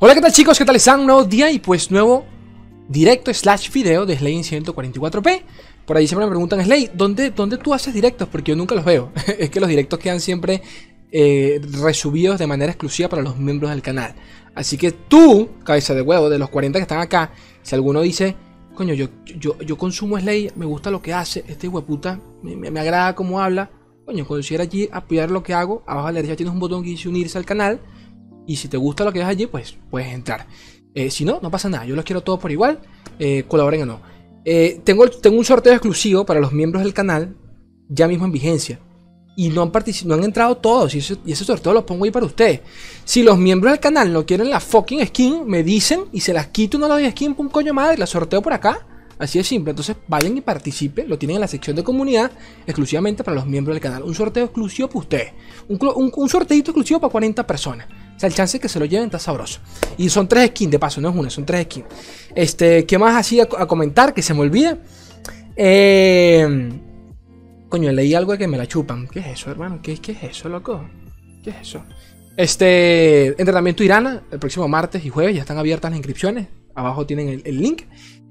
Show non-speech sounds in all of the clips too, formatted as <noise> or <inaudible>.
Hola, ¿qué tal chicos? ¿Qué tal están? Un nuevo día y pues nuevo directo slash video de Slay 144p. Por ahí siempre me preguntan, Slay, ¿dónde, ¿dónde tú haces directos? Porque yo nunca los veo. <laughs> es que los directos quedan siempre eh, resubidos de manera exclusiva para los miembros del canal. Así que tú, cabeza de huevo, de los 40 que están acá, si alguno dice, coño, yo, yo, yo consumo Slay, me gusta lo que hace, este hueputa, me, me, me agrada cómo habla, coño, considera allí apoyar lo que hago, abajo a la derecha tienes un botón que dice unirse al canal y si te gusta lo que ves allí, pues puedes entrar. Eh, si no, no pasa nada. Yo los quiero todos por igual. Eh, colaboren o no. Eh, tengo, tengo un sorteo exclusivo para los miembros del canal. Ya mismo en vigencia. Y no han, no han entrado todos. Y ese, y ese, sorteo lo pongo ahí para ustedes. Si los miembros del canal no quieren la fucking skin, me dicen y se las quito no las doy skin, un coño madre. La sorteo por acá. Así de simple. Entonces vayan y participen. Lo tienen en la sección de comunidad. Exclusivamente para los miembros del canal. Un sorteo exclusivo para ustedes. Un, un, un sorteito exclusivo para 40 personas. Sea, el chance que se lo lleven está sabroso. Y son tres skins, de paso, no es una, son tres skins. Este, ¿qué más así a, comentar? Que se me olvide. Eh, coño, leí algo de que me la chupan. ¿Qué es eso, hermano? ¿Qué, qué es eso, loco? ¿Qué es eso? Este, entrenamiento Irana, el próximo martes y jueves ya están abiertas las inscripciones. Abajo tienen el, el link.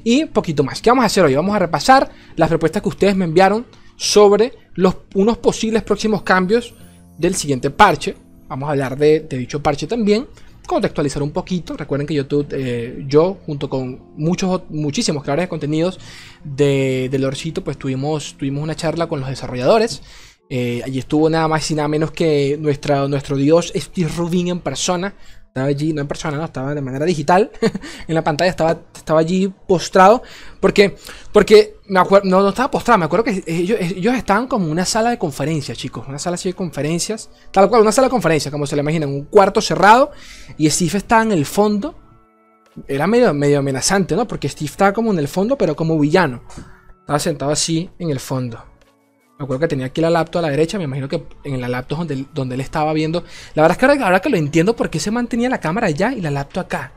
Y poquito más. ¿Qué vamos a hacer hoy? Vamos a repasar las propuestas que ustedes me enviaron sobre los, unos posibles próximos cambios del siguiente parche. Vamos a hablar de, dicho parche también. Contextualizar un poquito. Recuerden que YouTube, eh, yo, junto con muchos, muchísimos creadores de contenidos de, de Lorcito, pues tuvimos, tuvimos una charla con los desarrolladores. Eh, allí estuvo nada más y nada menos que nuestra, nuestro dios Steve Rubin en persona. Estaba allí, no en persona, no, estaba de manera digital. <laughs> en la pantalla estaba, estaba allí postrado. Porque, porque me acuerdo, no, no estaba postrado, me acuerdo que ellos, estaban como una sala de conferencias, chicos. Una sala así de conferencias. Tal cual, una sala de conferencias, como se le imaginan. Un cuarto cerrado. Y Steve estaba en el fondo. Era medio, medio amenazante, ¿no? Porque Steve estaba como en el fondo, pero como villano. Estaba sentado así en el fondo. Me acuerdo que tenía aquí la laptop a la derecha. Me imagino que en la laptop donde, donde él estaba viendo. La verdad es que ahora, que lo entiendo, por qué se mantenía la cámara allá y la laptop acá.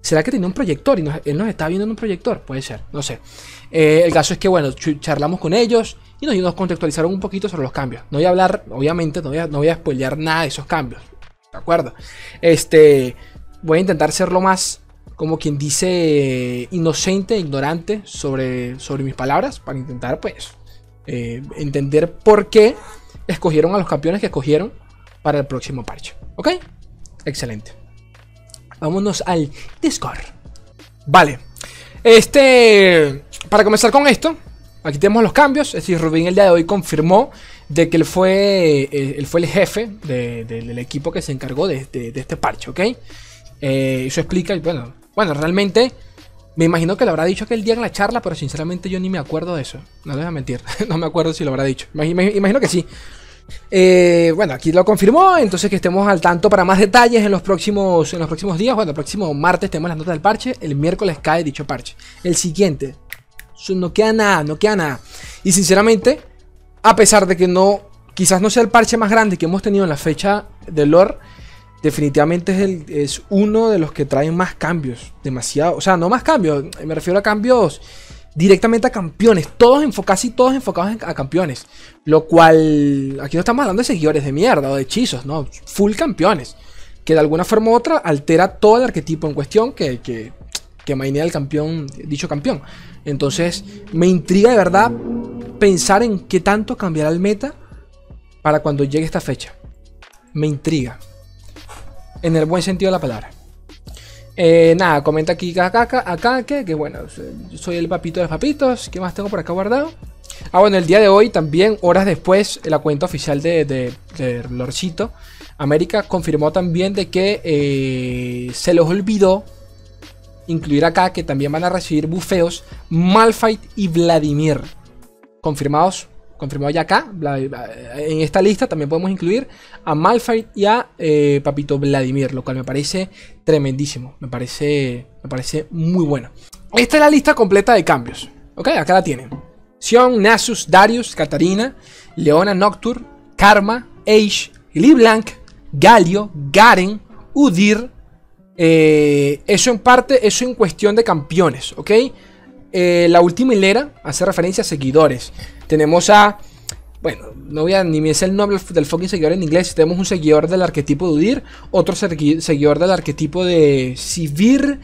¿Será que tenía un proyector y él nos estaba viendo en un proyector? Puede ser, no sé. Eh, el caso es que, bueno, charlamos con ellos y nos, nos, contextualizaron un poquito sobre los cambios. No voy a hablar, obviamente, no voy a, no voy a spoilear nada de esos cambios. ¿De acuerdo? Este, voy a intentar ser lo más, como quien dice, inocente, ignorante sobre, sobre mis palabras para intentar, pues, eh, entender por qué escogieron a los campeones que escogieron para el próximo parche. ¿Ok? Excelente. Vámonos al Discord. Vale. Este. Para comenzar con esto. Aquí tenemos los cambios. Es decir, Rubín el día de hoy confirmó de que él fue, eh, él fue el jefe de, de, del equipo que se encargó de, de este parche, ¿ok? Eh, eso explica, bueno, bueno, realmente me imagino que lo habrá dicho aquel día en la charla, pero sinceramente yo ni me acuerdo de eso. No les voy a mentir, <laughs> no me acuerdo si lo habrá dicho. Imagino que sí. Eh, bueno, aquí lo confirmó, entonces que estemos al tanto para más detalles en los próximos, en los próximos días. Bueno, el próximo martes tenemos las notas del parche, el miércoles cae dicho parche. El siguiente, no queda nada, no queda nada. Y sinceramente, a pesar de que no, quizás no sea el parche más grande que hemos tenido en la fecha de lore, definitivamente es, el, es uno de los que traen más cambios. Demasiado, o sea, no más cambios, me refiero a cambios directamente a campeones, todos casi todos enfocados a campeones. Lo cual, aquí no estamos hablando de seguidores de mierda o de hechizos, no, full campeones. Que de alguna forma u otra altera todo el arquetipo en cuestión que, que, que el campeón, dicho campeón. Entonces, me intriga de verdad pensar en qué tanto cambiará el meta para cuando llegue esta fecha. Me intriga. En el buen sentido de la palabra. Eh, nada, comenta aquí acá, que, que, bueno, soy el papito de los papitos. ¿Qué más tengo por acá guardado? Ah, bueno, el día de hoy también, horas después, la cuenta oficial de, de, de Lorcito América confirmó también de que eh, se les olvidó incluir acá que también van a recibir bufeos Malphite y Vladimir. Confirmados confirmado ya acá. En esta lista también podemos incluir a Malphite y a eh, Papito Vladimir, lo cual me parece tremendísimo. Me parece, me parece muy bueno. Esta es la lista completa de cambios. Ok, acá la tienen. Sion, Nasus, Darius, Katarina, Leona Nocturne, Karma, Age, LeBlanc, Galio, Garen, Udir. Eh, eso en parte, eso en cuestión de campeones, ¿ok? Eh, la última hilera hace referencia a seguidores. Tenemos a bueno, no voy a ni me sé el nombre del fucking seguidor en inglés. Tenemos un seguidor del arquetipo de Udir, otro seguidor del arquetipo de Sivir,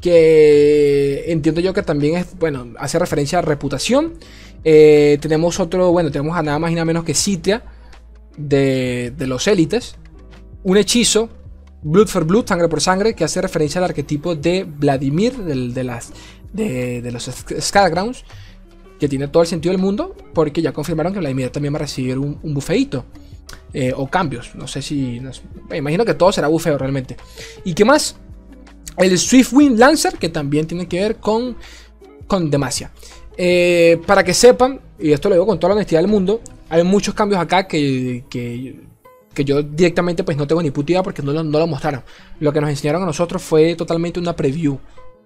que entiendo yo que también es, bueno, hace referencia a reputación. Eh, tenemos otro, bueno, tenemos a nada más y nada menos que Sitia de, de los élites. Un hechizo, Blood for Blood, sangre por sangre, que hace referencia al arquetipo de Vladimir, de, las, de, los Scalagrounds que tiene todo el sentido del mundo, porque ya confirmaron que Vladimir también va a recibir un, un bufeito. Eh, o cambios, no sé si... me imagino que todo será bufeo realmente. ¿Y qué más? El Swiftwind Lancer, que también tiene que ver con, con Demacia. Eh, para que sepan, y esto lo digo con toda la honestidad del mundo, hay muchos cambios acá que, que, que yo directamente pues no tengo ni puta idea porque no no lo mostraron. Lo que nos enseñaron a nosotros fue totalmente una preview.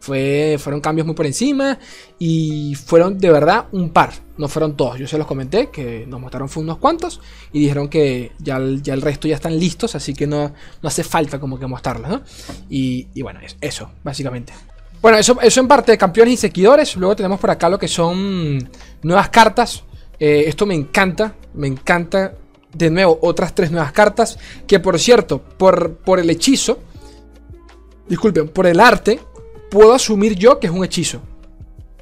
Fue, fueron cambios muy por encima y fueron de verdad un par, no fueron todos. Yo se los comenté, que nos mostraron fue unos cuantos y dijeron que ya, ya el resto ya están listos, así que no, no hace falta como que mostrarlos, ¿no? Y, bueno, eso, básicamente. Bueno, eso, eso en parte de campeones y seguidores. Luego tenemos por acá lo que son nuevas cartas. Eh, esto me encanta, me encanta. De nuevo, otras tres nuevas cartas. Que por cierto, por, por el hechizo, disculpen, por el arte, puedo asumir yo que es un hechizo.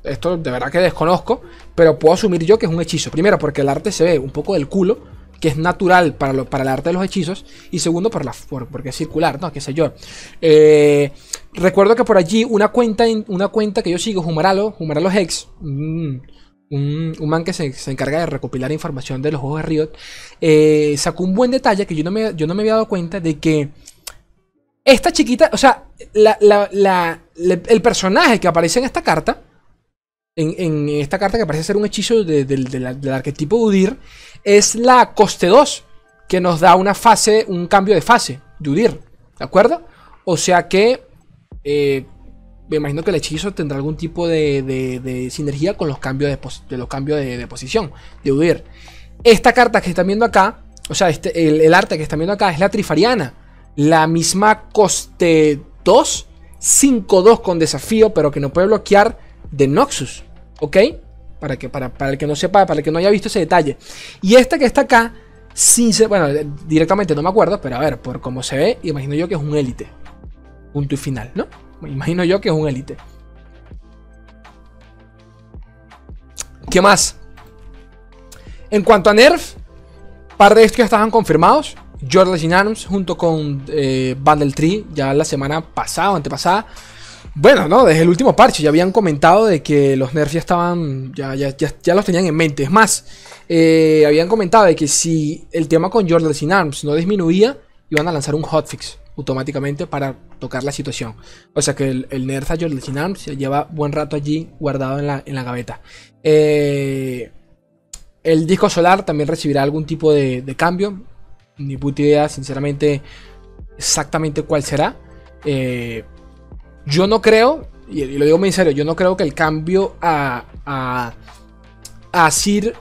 Esto de verdad que desconozco, pero puedo asumir yo que es un hechizo. Primero, porque el arte se ve un poco del culo, que es natural para, lo, para el arte de los hechizos. Y segundo, por la, porque es circular, ¿no? Qué sé yo. Eh, recuerdo que por allí una cuenta, una cuenta que yo sigo, Humaralo, Humaralo Hex, un, man que se, encarga de recopilar información de los juegos de Riot, eh, sacó un buen detalle que yo no, me, yo no me había dado cuenta de que esta chiquita, o sea, el personaje que aparece en esta carta, en, esta carta que parece ser un hechizo del arquetipo Udir, es la coste 2, que nos da una fase, un cambio de fase de Udir, ¿de acuerdo? O sea que, eh, me imagino que el hechizo tendrá algún tipo de, sinergia con los cambios de, los cambios de, posición de Udir. Esta carta que están viendo acá, o sea, este, el, el arte que están viendo acá es la Trifariana la misma coste 2, 5-2 con desafío, pero que no puede bloquear de Noxus. ¿Ok? Para, que, para, para el que no sepa, para el que no haya visto ese detalle. Y esta que está acá, sin ser, bueno, directamente no me acuerdo, pero a ver, por cómo se ve, imagino yo que es un élite. Punto y final, ¿no? imagino yo que es un élite. ¿Qué más? En cuanto a Nerf, par de estos ya estaban confirmados. Jordan Arms junto con eh, Bundle Tree ya la semana pasada o antepasada. Bueno, no, desde el último parche ya habían comentado de que los nerfs ya estaban, ya, ya, ya, los tenían en mente. Es más, eh, habían comentado de que si el tema con Jordan Arms no disminuía, iban a lanzar un hotfix automáticamente para tocar la situación. O sea que el, nerf a Jordan Arms ya lleva buen rato allí guardado en la, en la gaveta. Eh, el disco solar también recibirá algún tipo de cambio ni puta idea, sinceramente, exactamente cuál será. Eh, yo no creo, y, lo digo muy en serio, yo no creo que el cambio a, a, a Sir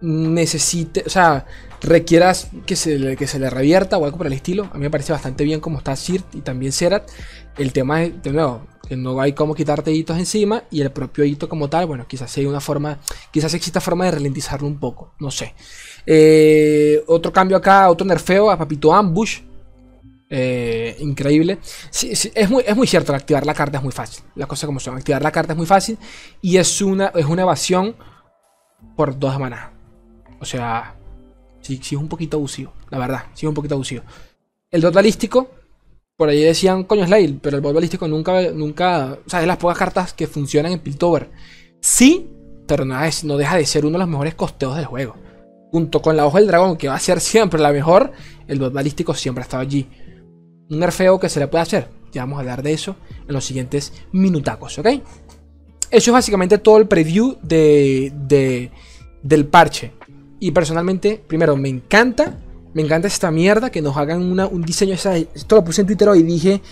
necesite, o sea, requiera que se, le, que se le revierta o algo por el estilo. A mí me parece bastante bien como está Sir y también Serat. El tema es, de nuevo, que no hay como quitarte hitos encima y el propio hito como tal, bueno, quizás hay una forma, quizás exista forma de ralentizarlo un poco, no sé. Eh, otro cambio acá, otro nerfeo a Papito Ambush. Eh, increíble. es, muy, es muy cierto, activar la carta es muy fácil. Las cosas como son. Activar la carta es muy fácil. Y es una, es una evasión por dos semanas. O sea, sí, sí es un poquito abusivo. La verdad, sí es un poquito abusivo. El dot balístico. Por ahí decían coño Slail, pero el bot balístico nunca, nunca. O sea, es las pocas cartas que funcionan en Piltover. Sí, pero es, no deja de ser uno de los mejores costeos del juego junto con la hoja del dragón, que va a ser siempre la mejor, el bot balístico siempre ha estado allí. Un nerfeo que se le puede hacer. Ya vamos a hablar de eso en los siguientes minutacos, ¿ok? Eso es básicamente todo el preview de, del parche. Y personalmente, primero, me encanta. Me encanta esta mierda que nos hagan un diseño. Esto lo puse en Twitter hoy y dije.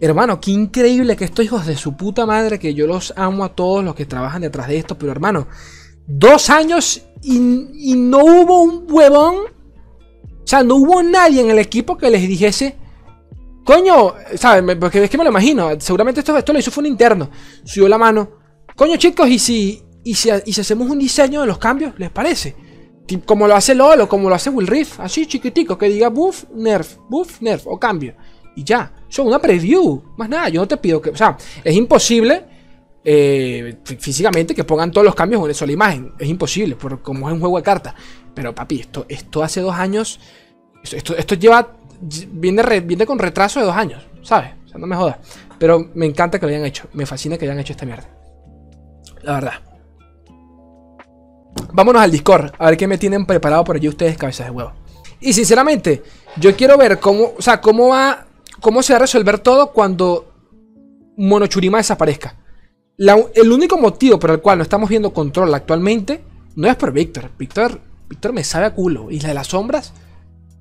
Hermano, qué increíble que estos hijos de su puta madre, que yo los amo a todos los que trabajan detrás de esto, pero hermano, dos años y, no hubo un huevón. O sea, no hubo nadie en el equipo que les dijese. Coño, ¿sabes? Porque es que me lo imagino. Seguramente esto, esto lo hizo fue un interno. Subió la mano. Coño, chicos, ¿y si, y, si, y si hacemos un diseño de los cambios? ¿Les parece? como lo hace LOL como lo hace Will Rift, así chiquitico, que diga buff, nerf, buff, nerf o cambio. Y ya, son una preview, más nada, yo no te pido que, o sea, es imposible eh, físicamente que pongan todos los cambios en una sola imagen, es imposible, por, como es un juego de cartas. Pero papi, esto, esto hace dos años, esto, esto lleva, viene, viene con retraso de dos años, ¿sabes? O sea, no me jodas. Pero me encanta que lo hayan hecho, me fascina que hayan hecho esta mierda. La verdad. Vámonos al Discord, a ver qué me tienen preparado por allí ustedes, cabezas de huevo. Y sinceramente, yo quiero ver cómo, o sea, cómo va, cómo se va a resolver todo cuando Monochurima desaparezca. El único motivo por el cual no estamos viendo control actualmente no es por Víctor. Víctor, Víctor me sabe a culo. Isla de las Sombras,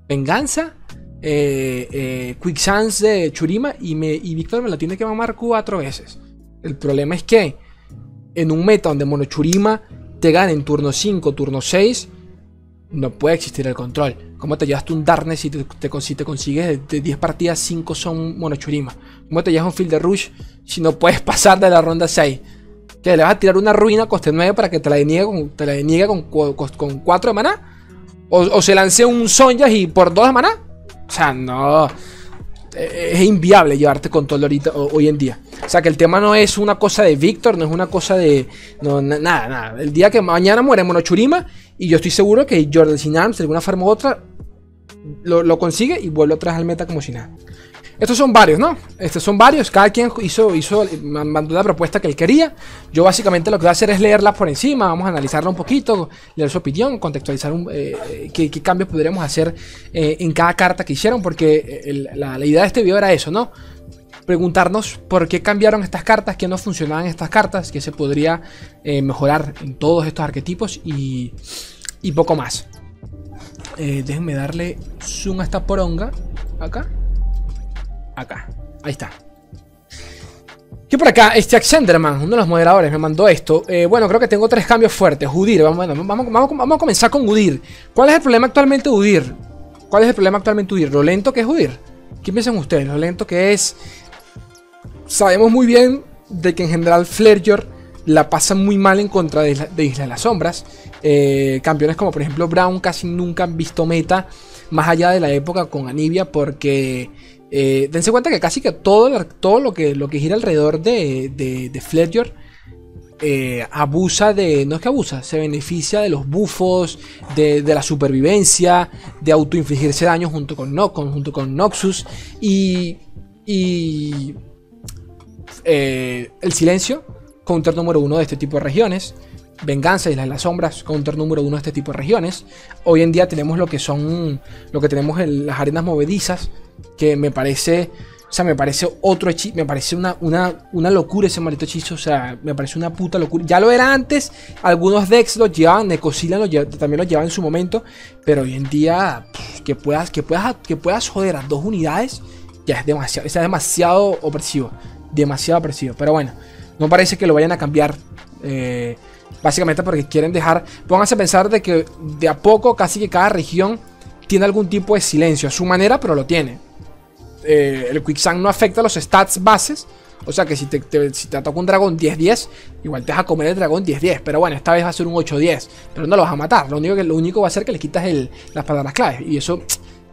Venganza, eh, eh, Quicksans de Churima y, me, y Víctor me la tiene que mamar cuatro veces. El problema es que en un meta donde Monochurima te gana en turno 5, turno 6, no puede existir el control. ¿Cómo te llevas tú un Darkness si te, te, consigues de, 10 partidas, 5 son Monochurima? ¿Cómo te llevas un Field de Rush si no puedes <laughs> pasar de la ronda 6? ¿Que le vas a tirar una ruina coste 9 para que te la deniegue con, te la con, con, 4 de maná? ¿O, se lance un Sonja y por 2 de maná? O sea, no es inviable llevarte control ahorita, hoy en día. O sea, que el tema no es una cosa de Víctor, no es una cosa de. No, nada, nada. El día que mañana muere Monochurima, y yo estoy seguro que Jordan Sin Arms, de alguna forma u otra, lo, lo consigue y vuelve atrás al meta como si nada. Estos son varios, ¿no? Estos son varios. Cada quien hizo, hizo, mandó la propuesta que él quería. Yo básicamente lo que voy a hacer es leerla por encima. Vamos a analizarla un poquito, leer su opinión, contextualizar eh, eh, qué, cambios podríamos hacer eh, en cada carta que hicieron. Porque la, idea de este video era eso, ¿no? Preguntarnos por qué cambiaron estas cartas, qué no funcionaban estas cartas, qué se podría mejorar en todos estos arquetipos y, y poco más. déjenme darle zoom a esta poronga acá acá. Ahí está. ¿Qué por acá? Este Axenderman, uno de los moderadores, me mandó esto. Eh, bueno, creo que tengo tres cambios fuertes. Udir, vamos, vamos, vamos, a comenzar con Udir. ¿Cuál es el problema actualmente de Udir? ¿Cuál es el problema actualmente de Udir? ¿Lo lento que es Udir? ¿Qué piensan ustedes? Lo lento que es... Sabemos muy bien de que en general Fledger la pasa muy mal en contra de Isla, de las Sombras. Eh, campeones como por ejemplo Brown casi nunca han visto meta más allá de la época con Anivia porque eh, dense cuenta que casi que todo, todo lo, que, lo que gira alrededor de, de, Fledger eh, abusa de. No es que abusa, se beneficia de los bufos, de, la supervivencia, de autoinfligirse daño junto con, no, junto con Noxus. Y. Y. Eh, el silencio, counter número uno de este tipo de regiones. Venganza y las sombras, counter número uno de este tipo de regiones. Hoy en día tenemos lo que son. Lo que tenemos en las arenas movedizas que me parece, o sea, me parece otro hechizo, me parece una, una, locura ese maldito hechizo, o sea, me parece una puta locura. Ya lo era antes, algunos decks lo llevaban, Necosila también lo llevaba en su momento, pero hoy en día, que, puedas, que, puedas, que puedas joder a dos unidades, ya es demasiado, es demasiado opresivo, demasiado opresivo, pero bueno, no parece que lo vayan a cambiar. Eh, básicamente porque quieren dejar, pónganse a pensar de que de a poco casi que cada región tiene algún tipo de silencio a su manera, pero lo tiene. Eh, el Quicksand no afecta los stats bases. O sea que si te, si te ataca un dragón 10-10, igual te vas a comer el dragón 10-10. Pero bueno, esta vez va a ser un 8-10. Pero no lo vas a matar. Lo único que, lo único va a ser que le quitas las palabras claves. Y eso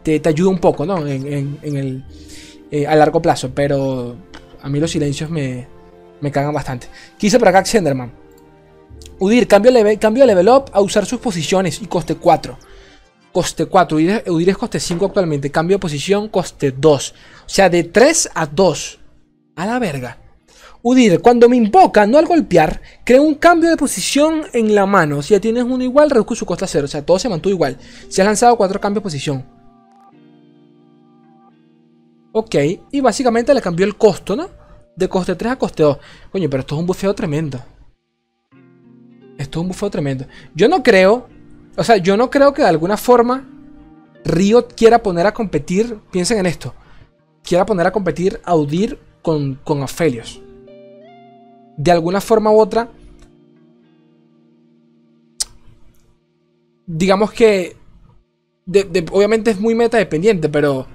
te, ayuda un poco, ¿no? En, el, eh, a largo plazo. Pero a mí los silencios me, me cagan bastante. Quise por acá Xenderman. Udir, cambio, level, cambio level up a usar sus posiciones y coste 4 coste 4. Udir es coste 5 actualmente. Cambio de posición, coste 2. O sea, de 3 a 2. A la verga. Udir, cuando me invoca, no al golpear, crea un cambio de posición en la mano. Si ya tienes uno igual, reduzco su coste a 0. O sea, todo se mantuvo igual. Si has lanzado 4 cambios de posición. Ok, y básicamente le cambió el costo, ¿no? De coste 3 a coste 2. Coño, pero esto es un bufeo tremendo. Esto es un bufeo tremendo. Yo no creo o sea, yo no creo que de alguna forma Riot quiera poner a competir, piensen en esto, quiera poner a competir a con, con. De alguna forma u otra, digamos que obviamente es muy meta dependiente, pero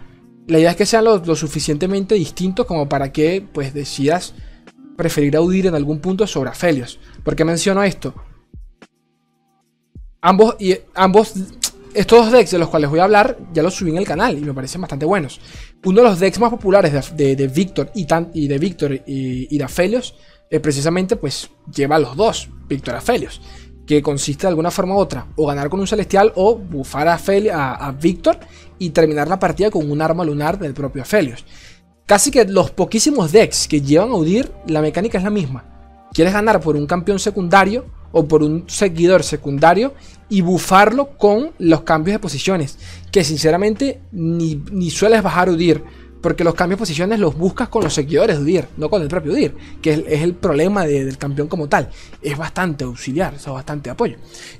la idea es que sean lo, suficientemente distintos como para que pues decidas preferir a Udir en algún punto sobre Aphelios. ¿Por qué menciono esto? Ambos, y ambos, estos dos decks de los cuales voy a hablar, ya los subí en el canal y me parecen bastante buenos. Uno de los decks más populares de, de, Victor y, y de Victor y, de Aphelios, eh, precisamente, pues lleva los dos, Victor Aphelios que consiste de alguna forma u otra, o ganar con un celestial o bufar a, a, a Víctor y terminar la partida con un arma lunar del propio Aphelios. Casi que los poquísimos decks que llevan a Udir, la mecánica es la misma. Quieres ganar por un campeón secundario o por un seguidor secundario y bufarlo con los cambios de posiciones, que sinceramente ni, ni sueles bajar Udir porque los cambios de posiciones los buscas con los seguidores de Udir, no con el propio Udir, que es, el problema del campeón como tal. Es bastante auxiliar, es bastante apoyo.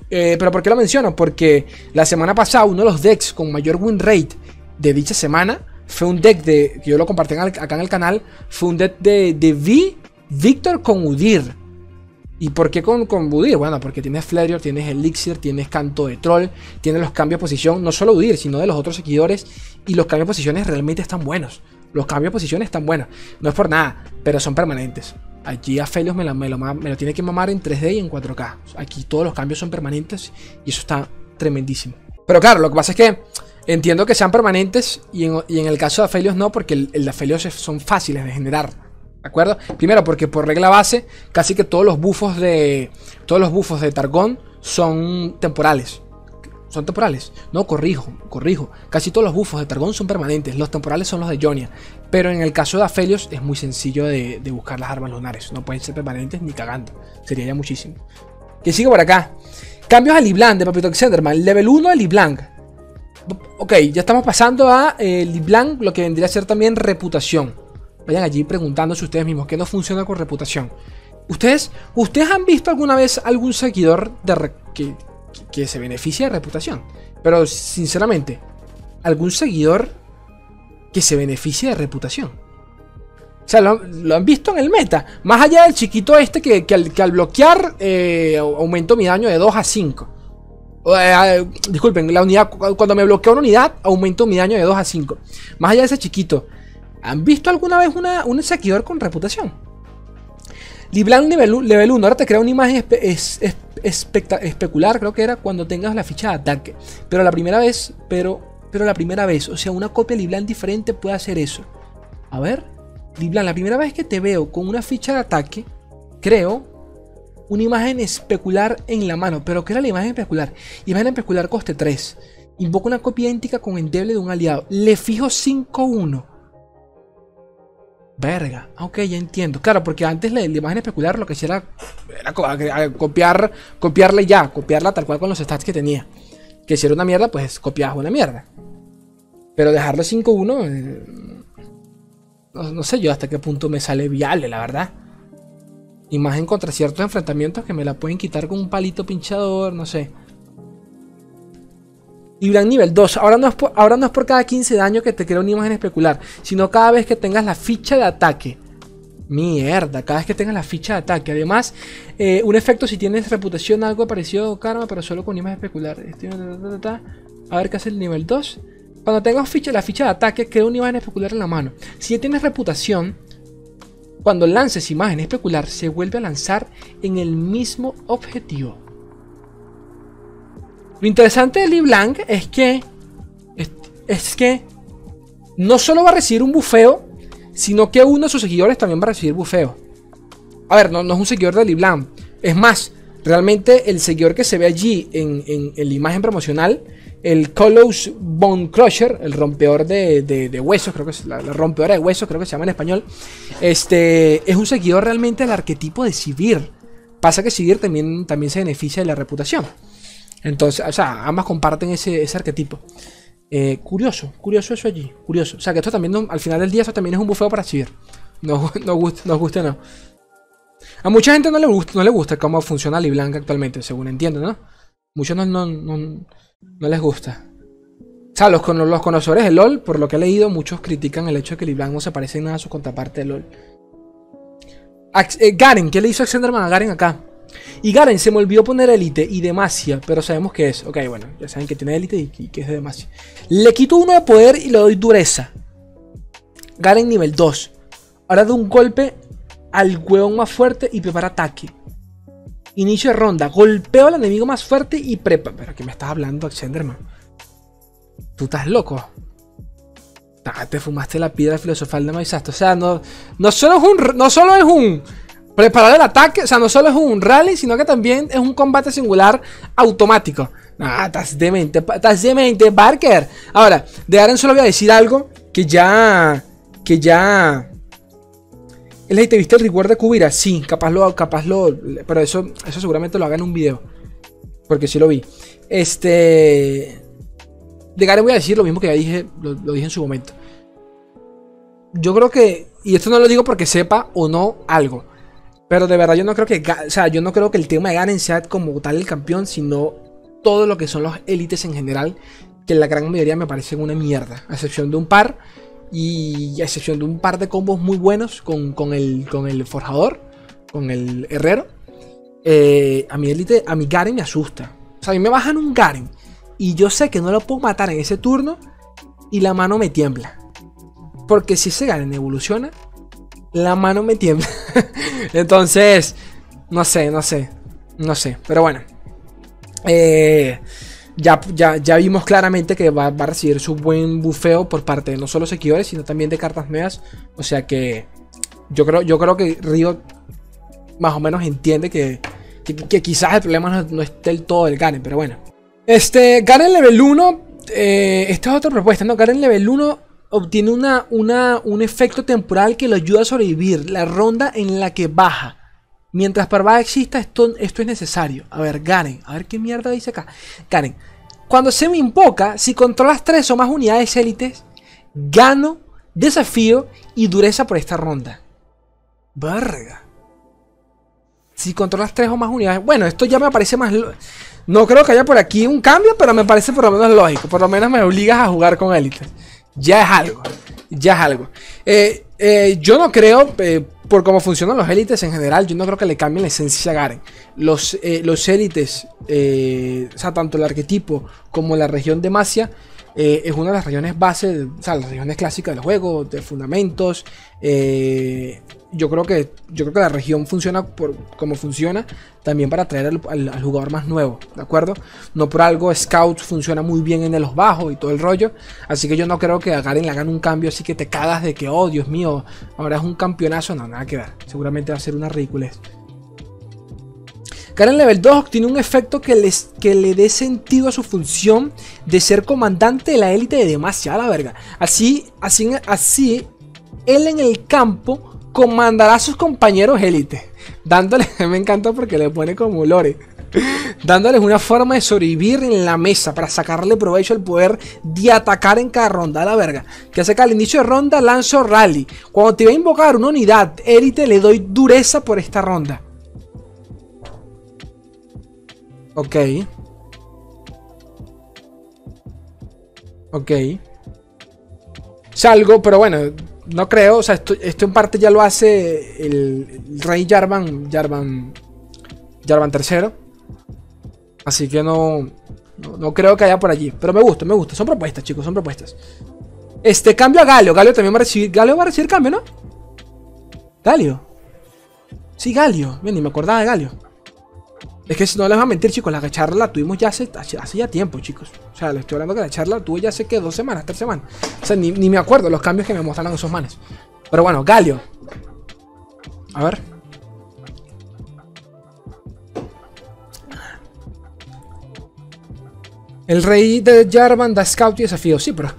Eh, pero ¿por qué lo menciono? Porque la semana pasada uno de los decks con mayor win rate de dicha semana fue un deck de, que yo lo compartí acá en el canal, fue un deck de, de V, Victor con Udir. ¿Y por qué con, con? Bueno, porque tienes Flareon, tienes Elixir, tienes Canto de Troll, tienes los cambios de posición, no solo Udir, sino de los otros seguidores. Y los cambios de posiciones realmente están buenos. Los cambios de posiciones están buenos. No es por nada, pero son permanentes. Allí a Felios me, lo, me lo tiene que mamar en 3D y en 4K. Aquí todos los cambios son permanentes y eso está tremendísimo. Pero claro, lo que pasa es que entiendo que sean permanentes y en, el caso de Aphelios no, porque el, el de Aphelios son fáciles de generar. ¿De acuerdo? Primero porque por regla base casi que todos los bufos de todos los bufos de Targón son temporales. Son temporales. No, corrijo, corrijo. Casi todos los bufos de Targón son permanentes. Los temporales son los de Jonia. Pero en el caso de Aphelios es muy sencillo de, buscar las armas lunares. No pueden ser permanentes ni cagando. Sería ya muchísimo. Que sigue por acá. Cambios a Liblan de Papito Xenderman. Level 1 de Liblan. Ok, ya estamos pasando a eh, lo que vendría a ser también reputación. Vayan allí preguntándose ustedes mismos qué no funciona con reputación. ¿Ustedes, ¿Ustedes han visto alguna vez algún seguidor de que, que se beneficia de reputación? Pero sinceramente, ¿algún seguidor que se beneficie de reputación? O sea, lo, han visto en el meta. Más allá del chiquito este que, que, al, bloquear eh, aumento mi daño de 2 a 5. Eh, disculpen, la unidad, cuando me bloquea una unidad, aumento mi daño de 2 a 5. Más allá de ese chiquito, ¿Han visto alguna vez una, un seguidor con reputación? Liblan level, level 1, ahora te crea una imagen es, especular, creo que era cuando tengas la ficha de ataque. Pero la primera vez, pero, pero la primera vez, o sea, una copia de Liblan diferente puede hacer eso. A ver, Liblan, la primera vez que te veo con una ficha de ataque, creo una imagen especular en la mano. Pero ¿qué era la imagen especular? Imagen especular coste 3. Invoca una copia idéntica con endeble de un aliado. Le fijo 5-1. Verga, ok, ya entiendo. Claro, porque antes la, imagen especular lo que hacía era, copiar, copiarle ya, copiarla tal cual con los stats que tenía. Que si era una mierda, pues copiabas una mierda. Pero dejarlo 5-1, eh, no, sé yo hasta qué punto me sale viable, la verdad. Imagen contra ciertos enfrentamientos que me la pueden quitar con un palito pinchador, no sé. Libran nivel 2. Ahora no, es por, ahora no es por cada 15 daño que te crea una imagen especular, sino cada vez que tengas la ficha de ataque. Mierda, cada vez que tengas la ficha de ataque. Además, eh, un efecto si tienes reputación, algo parecido a karma, pero solo con imagen especular. Este, a ver qué hace el nivel 2. Cuando tengas ficha, la ficha de ataque, crea una imagen especular en la mano. Si tienes reputación, cuando lances imagen especular, se vuelve a lanzar en el mismo objetivo. Lo interesante de LeBlanc es que. Es, que. No solo va a recibir un bufeo. Sino que uno de sus seguidores también va a recibir bufeo. A ver, no, no es un seguidor de LeBlanc. Es más, realmente el seguidor que se ve allí en, la imagen promocional. El Colos Bone Crusher, el rompeor de, huesos, creo que es la, rompedora de huesos, creo que se llama en español. Este es un seguidor realmente del arquetipo de Sivir. Pasa que Sivir también, también se beneficia de la reputación. Entonces, o sea, ambas comparten ese, arquetipo. Eh, curioso, curioso eso allí, curioso. O sea, que esto también, al final del día, eso también es un bufeo para Sivir. No, <laughs> nos guste no. A mucha gente no le gusta, no le gusta cómo funciona LeBlanc actualmente, según entiendo, ¿no? Muchos no, no, no, les gusta. O sea, los, los conocedores de LOL, por lo que he leído, muchos critican el hecho de que LeBlanc no se parece en nada a su contraparte de LOL. Eh, Garen, ¿qué le hizo Exenderman a Garen acá? Y Garen se me olvidó poner élite y Demacia, pero sabemos que es. Ok, bueno, ya saben que tiene élite y, que es de Demacia. Le quito uno de poder y le doy dureza. Garen nivel 2. Ahora da un golpe al hueón más fuerte y prepara ataque. Inicio de ronda. Golpeo al enemigo más fuerte y prepa. Pero que me estás hablando, Axenderman. Tú estás loco. Ah, te fumaste la piedra filosofal de Maizasto. O sea, no, no solo es un. No solo es un. Preparar el ataque. O sea, no solo es un rally, sino que también es un combate singular automático. Ah, estás demente. Estás demente, Barker. Ahora, de Aren solo voy a decir algo que ya. Que ya. El te viste el reward de Kubira. Sí, capaz lo. Capaz lo. Pero eso, eso seguramente lo haga en un video. Porque sí lo vi. Este. De Garen voy a decir lo mismo que ya dije. Lo dije en su momento. Yo creo que. Y esto no lo digo porque sepa o no algo. Pero de verdad yo no creo que. O sea, yo no creo que el tema de Garen sea como tal el campeón. Sino todo lo que son los élites en general. Que la gran mayoría me parecen una mierda. A excepción de un par. Y a excepción de un par de combos muy buenos con, con, el, con el forjador. Con el herrero. Eh, a mi élite, a mi Garen me asusta. O sea, a mí me bajan un Garen. Y yo sé que no lo puedo matar en ese turno. Y la mano me tiembla. Porque si ese Garen evoluciona, la mano me tiembla. <laughs> Entonces, no sé, no sé. No sé. Pero bueno. Eh, ya, ya, vimos claramente que va, a recibir su buen bufeo por parte de no solo seguidores, sino también de cartas nuevas. O sea que yo creo, yo creo que Río más o menos entiende que, quizás el problema no, es del todo el Garen, pero bueno. Este, Garen level 1, eh, esta es otra propuesta, ¿no? Garen level 1 obtiene una, un efecto temporal que lo ayuda a sobrevivir la ronda en la que baja. Mientras Parvada exista, esto, esto es necesario. A ver, Garen. A ver qué mierda dice acá. Garen. Cuando se me invoca, si controlas tres o más unidades élites, gano, desafío y dureza por esta ronda. Verga. Si controlas tres o más unidades. Bueno, esto ya me parece más. No creo que haya por aquí un cambio, pero me parece por lo menos lógico. Por lo menos me obligas a jugar con élites. Ya es algo. Ya es algo. Eh, eh, yo no creo. Eh, por cómo funcionan los élites en general, yo no creo que le cambien la esencia a Garen. Los, los élites, o sea, tanto el arquetipo como la región de Masia, es una de las regiones base, o sea, las regiones clásicas del juego, de fundamentos. Yo creo que yo creo que la región funciona por como funciona también para atraer al, jugador más nuevo, ¿de acuerdo? No por algo Scout funciona muy bien en los bajos y todo el rollo, así que yo no creo que a Garen le hagan un cambio así que te cagas de que, oh Dios mío, ahora es un campeonazo, no, nada que ver, seguramente va a ser una ridiculez. Garen Level 2 tiene un efecto que, les, que le dé sentido a su función de ser comandante de la élite de demasiada verga. Así, así, así, él en el campo comandará a sus compañeros élite. Dándole, <laughs> me encanta porque le pone como lore. Dándoles una forma de sobrevivir en la mesa para sacarle provecho al poder de atacar en cada ronda a la verga. Que hace que al inicio de ronda lanzo rally. Cuando te va a invocar una unidad élite le doy dureza por esta ronda. Ok. Ok. Salgo, pero bueno, no creo. O sea, esto, en parte ya lo hace el, rey Jarvan, Jarvan, Jarvan III. Así que no, no, creo que haya por allí. Pero me gusta, me gusta. Son propuestas, chicos, son propuestas. Este, cambio a Galio. Galio también va a recibir. Galio va a recibir cambio, ¿no? Galio. Sí, Galio. Bien, ni me acordaba de Galio. Es que si no les voy a mentir, chicos, la charla la tuvimos ya hace, hace, ya tiempo, chicos. O sea, les estoy hablando que la charla la tuve ya hace que dos semanas, tres semanas. O sea, ni, me acuerdo los cambios que me mostraron esos manes. Pero bueno, Galio. A ver. El rey de Jarvan da scout y desafío. Sí, pero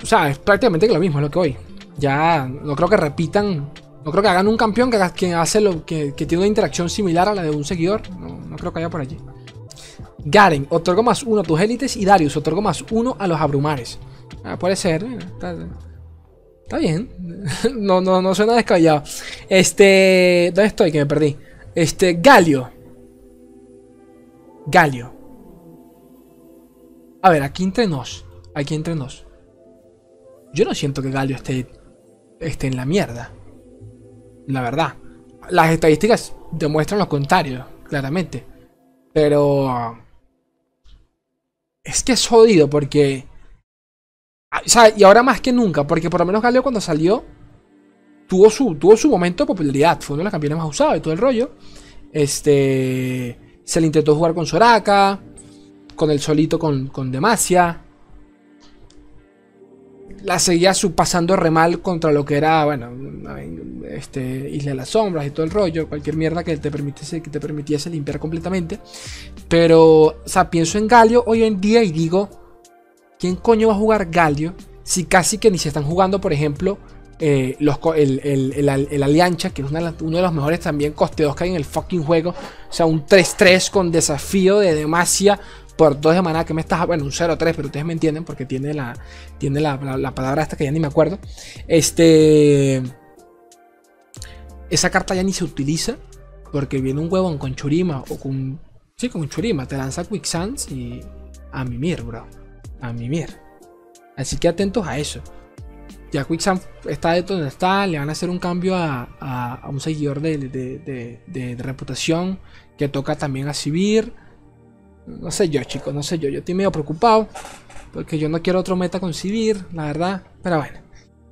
o sea, es prácticamente lo mismo, es lo que hoy. Ya no creo que repitan no creo que hagan un campeón que, hace lo que, tiene una interacción similar a la de un seguidor. No, creo que haya por allí. Garen, otorgo más uno a tus élites y Darius, otorgo más uno a los abrumares. Ah, puede ser. Eh, está, bien. <laughs> no, no, no suena descabellado. Este. ¿Dónde estoy? Que me perdí. Este. Galio. Galio. A ver, aquí entre nos. Aquí entre nos. Yo no siento que Galio esté, esté en la mierda. La verdad. Las estadísticas demuestran lo contrario, claramente. Pero... Es que es jodido porque... Ah, o sea, y ahora más que nunca, porque por lo menos Galio cuando salió tuvo su, tuvo su momento de popularidad. Fue uno de los campeones más usados y todo el rollo. Este... Se le intentó jugar con Soraka, con el solito con, con Demacia. La seguía pasando re mal contra lo que era, bueno, este, Isla de las Sombras y todo el rollo, cualquier mierda que te permitiese, que te permitiese limpiar completamente. Pero, o sea, pienso en Galio hoy en día y digo, ¿quién coño va a jugar Galio si casi que ni se están jugando, por ejemplo, eh, los, el, el, Alianza, que es uno de los mejores también costeos que hay en el fucking juego. O sea, un 3-3 con desafío de Demacia por dos semanas que me estás. Bueno, un 0-3, pero ustedes me entienden porque tiene la, tiene la, palabra esta que ya ni me acuerdo. Este. Esa carta ya ni se utiliza porque viene un huevón con Churima o con. Sí, con Churima. Te lanza Quicksands y. A mimir, bro. A mimir. Así que atentos a eso ya Quicksand está de donde está, le van a hacer un cambio a, un seguidor de, reputación que toca también a Civir. No sé yo, chicos, no sé yo. Yo estoy medio preocupado porque yo no quiero otro meta con Civir, la verdad. Pero bueno,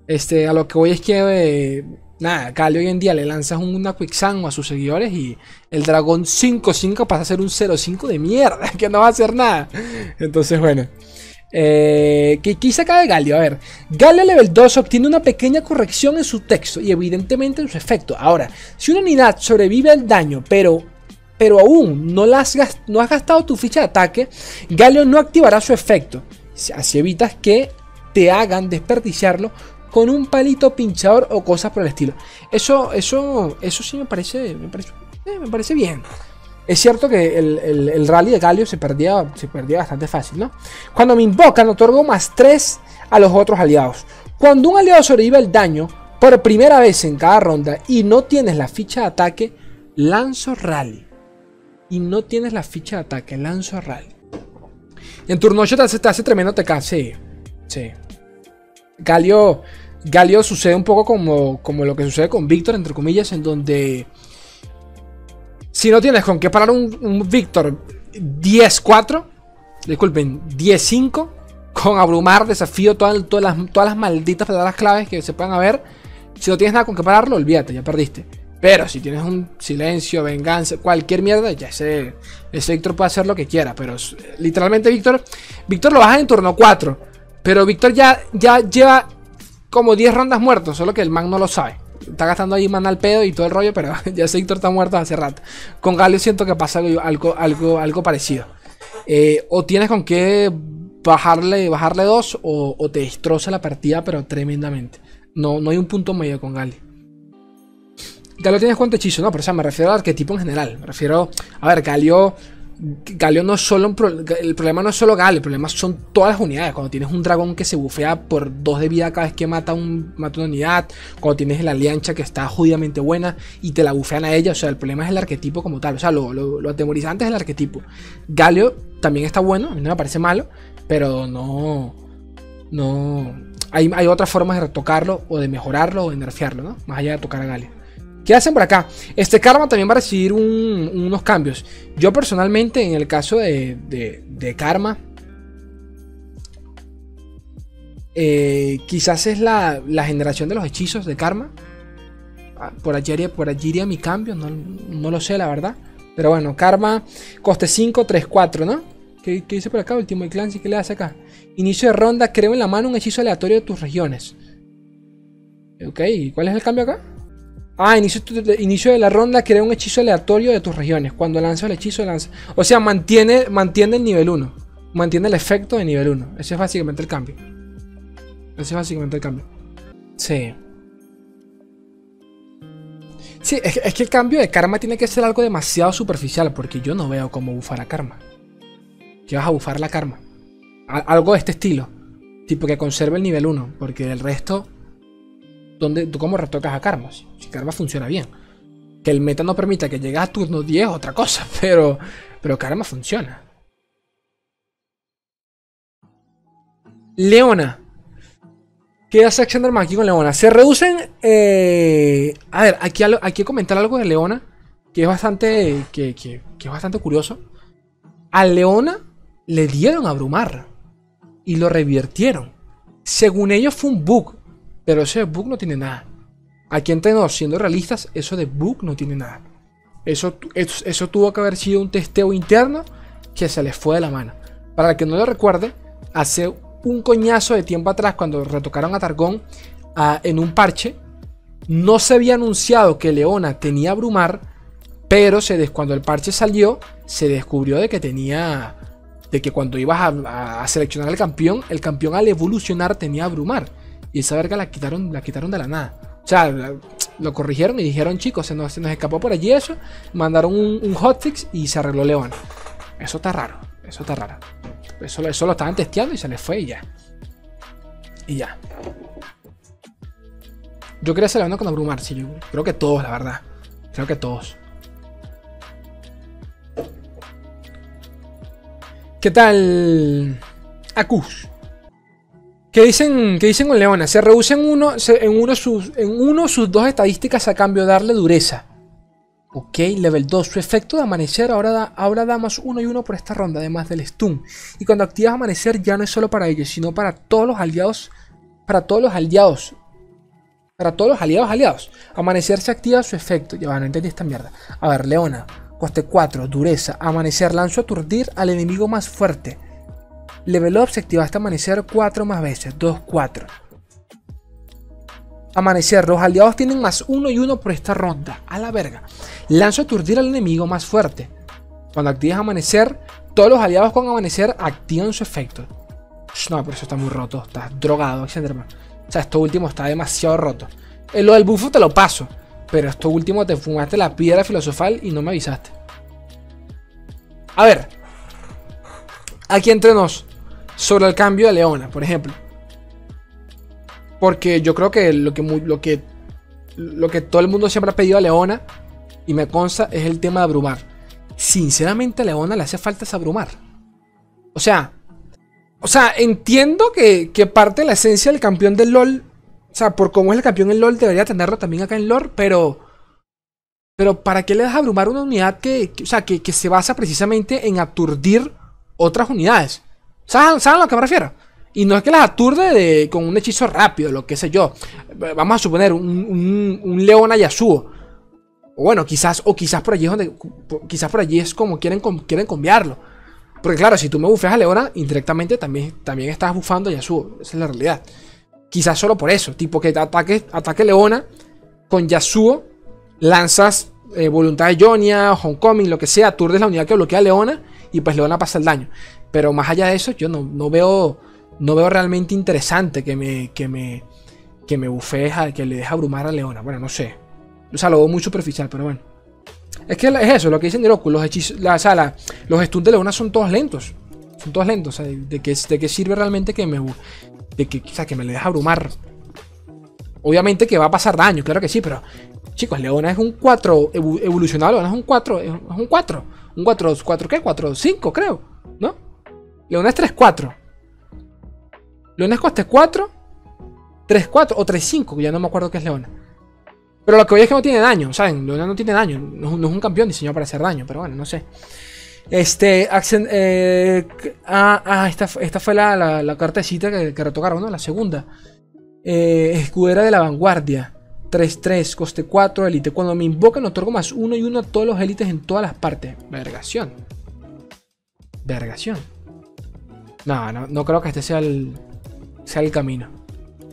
este, a lo que voy es que, eh, nada, Cali hoy en día le lanzas una Quicksand a sus seguidores y el dragón 5-5 pasa a ser un 0-5 de mierda, <laughs> que no va a hacer nada. Entonces, bueno. Eh, ¿qué, ¿Qué saca de Galio? A ver, Galio level 2 obtiene una pequeña corrección en su texto y evidentemente en su efecto. Ahora, si una unidad sobrevive al daño, pero, pero aún no, has, gastado tu ficha de ataque, Galio no activará su efecto. Así evitas que te hagan desperdiciarlo con un palito pinchador o cosas por el estilo. Eso, eso, eso sí me parece, me parece, eh, bien. Es cierto que el, rally de Galio se perdía, se perdía bastante fácil, ¿no? Cuando me invocan, otorgo más 3 a los otros aliados. Cuando un aliado sobrevive el daño por primera vez en cada ronda y no tienes la ficha de ataque, lanzo rally. Y no tienes la ficha de ataque, lanzo rally. Y en turno 8 te hace, te tremendo TK, sí. Sí. Galio, Galio sucede un poco como, como lo que sucede con Víctor, entre comillas, en donde si no tienes con qué parar un, un Víctor 10-4, disculpen, 10-5, con abrumar, desafío, todas, todas, las, todas las malditas palabras claves que se puedan haber. Si no tienes nada con qué pararlo, olvídate, ya perdiste. Pero si tienes un silencio, venganza, cualquier mierda, ya ese, ese Víctor puede hacer lo que quiera. Pero literalmente Víctor, Víctor lo baja en turno 4. Pero Víctor ya, ya lleva como 10 rondas muertos, solo que el man no lo sabe está gastando ahí mana al pedo y todo el rollo, pero <laughs> ya Sector está muerto hace rato. Con Galio siento que pasa algo, algo, algo parecido. Eh, o tienes con qué bajarle, bajarle dos o, te destroza la partida, pero tremendamente. No, no hay un punto medio con Galio. Galio tienes cuánto hechizo, no, pero o sea, me refiero al arquetipo en general. Me refiero, a ver, Galio Galio no es solo el problema no es solo Galio, el problema son todas las unidades. Cuando tienes un dragón que se bufea por dos de vida cada vez que mata, un, mata una unidad, cuando tienes la alianza que está jodidamente buena y te la bufean a ella, o sea, el problema es el arquetipo como tal, o sea, lo, lo, atemorizante es el arquetipo. Galio también está bueno, a mí no me parece malo, pero no. No. Hay, hay otras formas de retocarlo o de mejorarlo o de nerfearlo, ¿no? Más allá de tocar a Galio. ¿Qué hacen por acá? Este Karma también va a recibir unos cambios. Yo personalmente, en el caso de, Karma, eh, quizás es la, generación de los hechizos de Karma. Ah, por allí, por allí iría mi cambio, no, lo sé la verdad. Pero bueno, Karma, coste 5, 3, 4, ¿no? ¿Qué, dice por acá? Último clan, ¿sí que le hace acá? Inicio de ronda, creo en la mano un hechizo aleatorio de tus regiones. Ok, ¿cuál es el cambio acá? Ah, inicio, inicio, de la ronda, crea un hechizo aleatorio de tus regiones. Cuando lanza el hechizo, lanza. O sea, mantiene, mantiene el nivel 1. Mantiene el efecto de nivel 1. Ese es básicamente el cambio. Ese es básicamente el cambio. Sí. Sí, es, que el cambio de karma tiene que ser algo demasiado superficial. Porque yo no veo cómo bufar a karma. ¿Qué vas a bufar la karma? algo de este estilo. Tipo que conserve el nivel 1. Porque el resto ¿tú cómo retocas a Karma? Si Karma funciona bien. Que el meta no permita que llegues a turno 10 otra cosa, <laughs> pero, pero Karma funciona. Leona. ¿Qué hace Alexander aquí con Leona? Se reducen. Eh, a ver, aquí hay que comentar algo de Leona. Que es bastante. Que, que, que es bastante curioso. A Leona le dieron a abrumar. Y lo revirtieron. Según ellos fue un bug. Pero ese bug no tiene nada. Aquí entre nos, siendo realistas, eso de bug no tiene nada. Eso, eso, eso tuvo que haber sido un testeo interno que se les fue de la mano. Para el que no lo recuerde, hace un coñazo de tiempo atrás, cuando retocaron a Targón en un parche, no se había anunciado que Leona tenía Brumar, pero se cuando el parche salió, se descubrió de que tenía. De que cuando ibas a, seleccionar al campeón, el campeón al evolucionar tenía Brumar. Y esa verga la quitaron, la quitaron de la nada. O sea, lo corrigieron y dijeron, chicos, se nos, se nos escapó por allí eso. Mandaron un, hotfix y se arregló Leona. Eso está raro. Eso está raro. Eso, eso lo estaban testeando y se les fue y ya. Y ya. Yo quería hacer la con Abrumar, sí, yo creo que todos, la verdad. Creo que todos. ¿Qué tal? Acus. ¿Qué dicen, qué dicen con Leona? Se reducen uno, en, uno sus, en uno sus dos estadísticas a cambio de darle dureza. Ok, level 2. Su efecto de amanecer ahora da, ahora da más 1 y 1 por esta ronda, además del stun. Y cuando activas amanecer ya no es solo para ellos, sino para todos los aliados. Para todos los aliados. Para todos los aliados aliados. Amanecer se activa su efecto. Ya van, no entendí esta mierda. A ver, Leona. Coste 4, dureza. Amanecer, lanzo aturdir al enemigo más fuerte. Level up se activa hasta amanecer 4 más veces. 2, 4. Amanecer, los aliados tienen más 1 y 1 por esta ronda. A la verga. Lanzo aturdir al enemigo más fuerte. Cuando activas amanecer, todos los aliados con amanecer activan su efecto. No, pero eso está muy roto. Estás drogado, Alexander. O sea, esto último está demasiado roto. En eh, lo del bufo te lo paso. Pero esto último te fumaste la piedra filosofal y no me avisaste. A ver. Aquí entre nos. Sobre el cambio de Leona, por ejemplo. Porque yo creo que lo que, lo que, lo que todo el mundo siempre ha pedido a Leona, y me consta, es el tema de abrumar. Sinceramente a Leona le hace falta abrumar. O sea, o sea, entiendo que, parte de la esencia del campeón del LOL, o sea, por cómo es el campeón en LOL, debería tenerlo también acá en LOL, pero. Pero ¿para qué le das abrumar una unidad que, o sea, que, se basa precisamente en aturdir otras unidades? ¿Saben, a lo que me refiero? Y no es que las aturde con un hechizo rápido, lo que sé yo. Vamos a suponer un, un, león a Yasuo. O bueno, quizás, o quizás por allí es donde. Quizás por allí es como quieren, quieren cambiarlo. Porque claro, si tú me bufeas a Leona, indirectamente también, también estás bufando a Yasuo. Esa es la realidad. Quizás solo por eso. Tipo que ataque, ataque Leona con Yasuo, lanzas eh, Voluntad de Jonia, Homecoming, lo que sea, aturdes la unidad que bloquea a Leona y pues Leona pasa el daño. Pero más allá de eso, yo no, no veo no veo realmente interesante que me que me que me bufees, que le deje abrumar a Leona. Bueno, no sé. O sea, lo veo muy superficial, pero bueno. Es que es eso, lo que dicen de Los hechizos, la, sala los stuns de Leona son todos lentos. Son todos lentos. ¿de, qué, ¿De sirve realmente que me. De que, o sea, que me le deja abrumar? Obviamente que va a pasar daño, claro que sí, pero. Chicos, Leona es un 4 evolucionado. Leona es un 4. Es un 4. Un 4, 4 ¿qué? 4, 5, creo. ¿No? Leona es 3, 4. Leona es coste 4, 3, 4 o 3, 5, ya no me acuerdo qué es Leona. Pero lo que voy es que no tiene daño, ¿saben? Leona no tiene daño. No, es un campeón diseñado para hacer daño, pero bueno, no sé. Este, eh, ah, ah, esta, esta fue la, la, la cartecita que, que, retocaron, ¿no? La segunda. Eh, escudera de la vanguardia. 3-3, coste 4, élite. Cuando me invocan, otorgo más 1 y 1 a todos los élites en todas las partes. Vergación. Vergación. No, no, no creo que este sea el, sea el camino.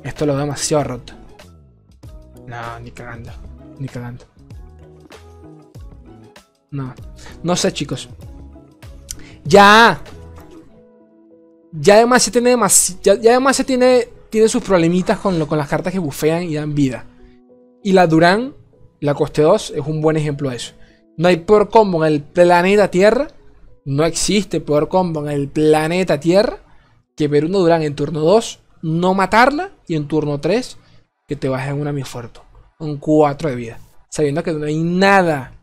Esto lo veo demasiado roto. No, ni cagando. Ni cagando. No. No sé, chicos. Ya. Ya además se tiene ya, además se tiene, tiene sus problemitas con, con las cartas que bufean y dan vida. Y la Durán, la coste 2, es un buen ejemplo de eso. No hay peor combo en el planeta Tierra. No existe peor combo en el planeta Tierra que ver una Durán en turno 2, no matarla y en turno 3 que te bajen una mi fuerte. Un 4 de vida. Sabiendo que no hay nada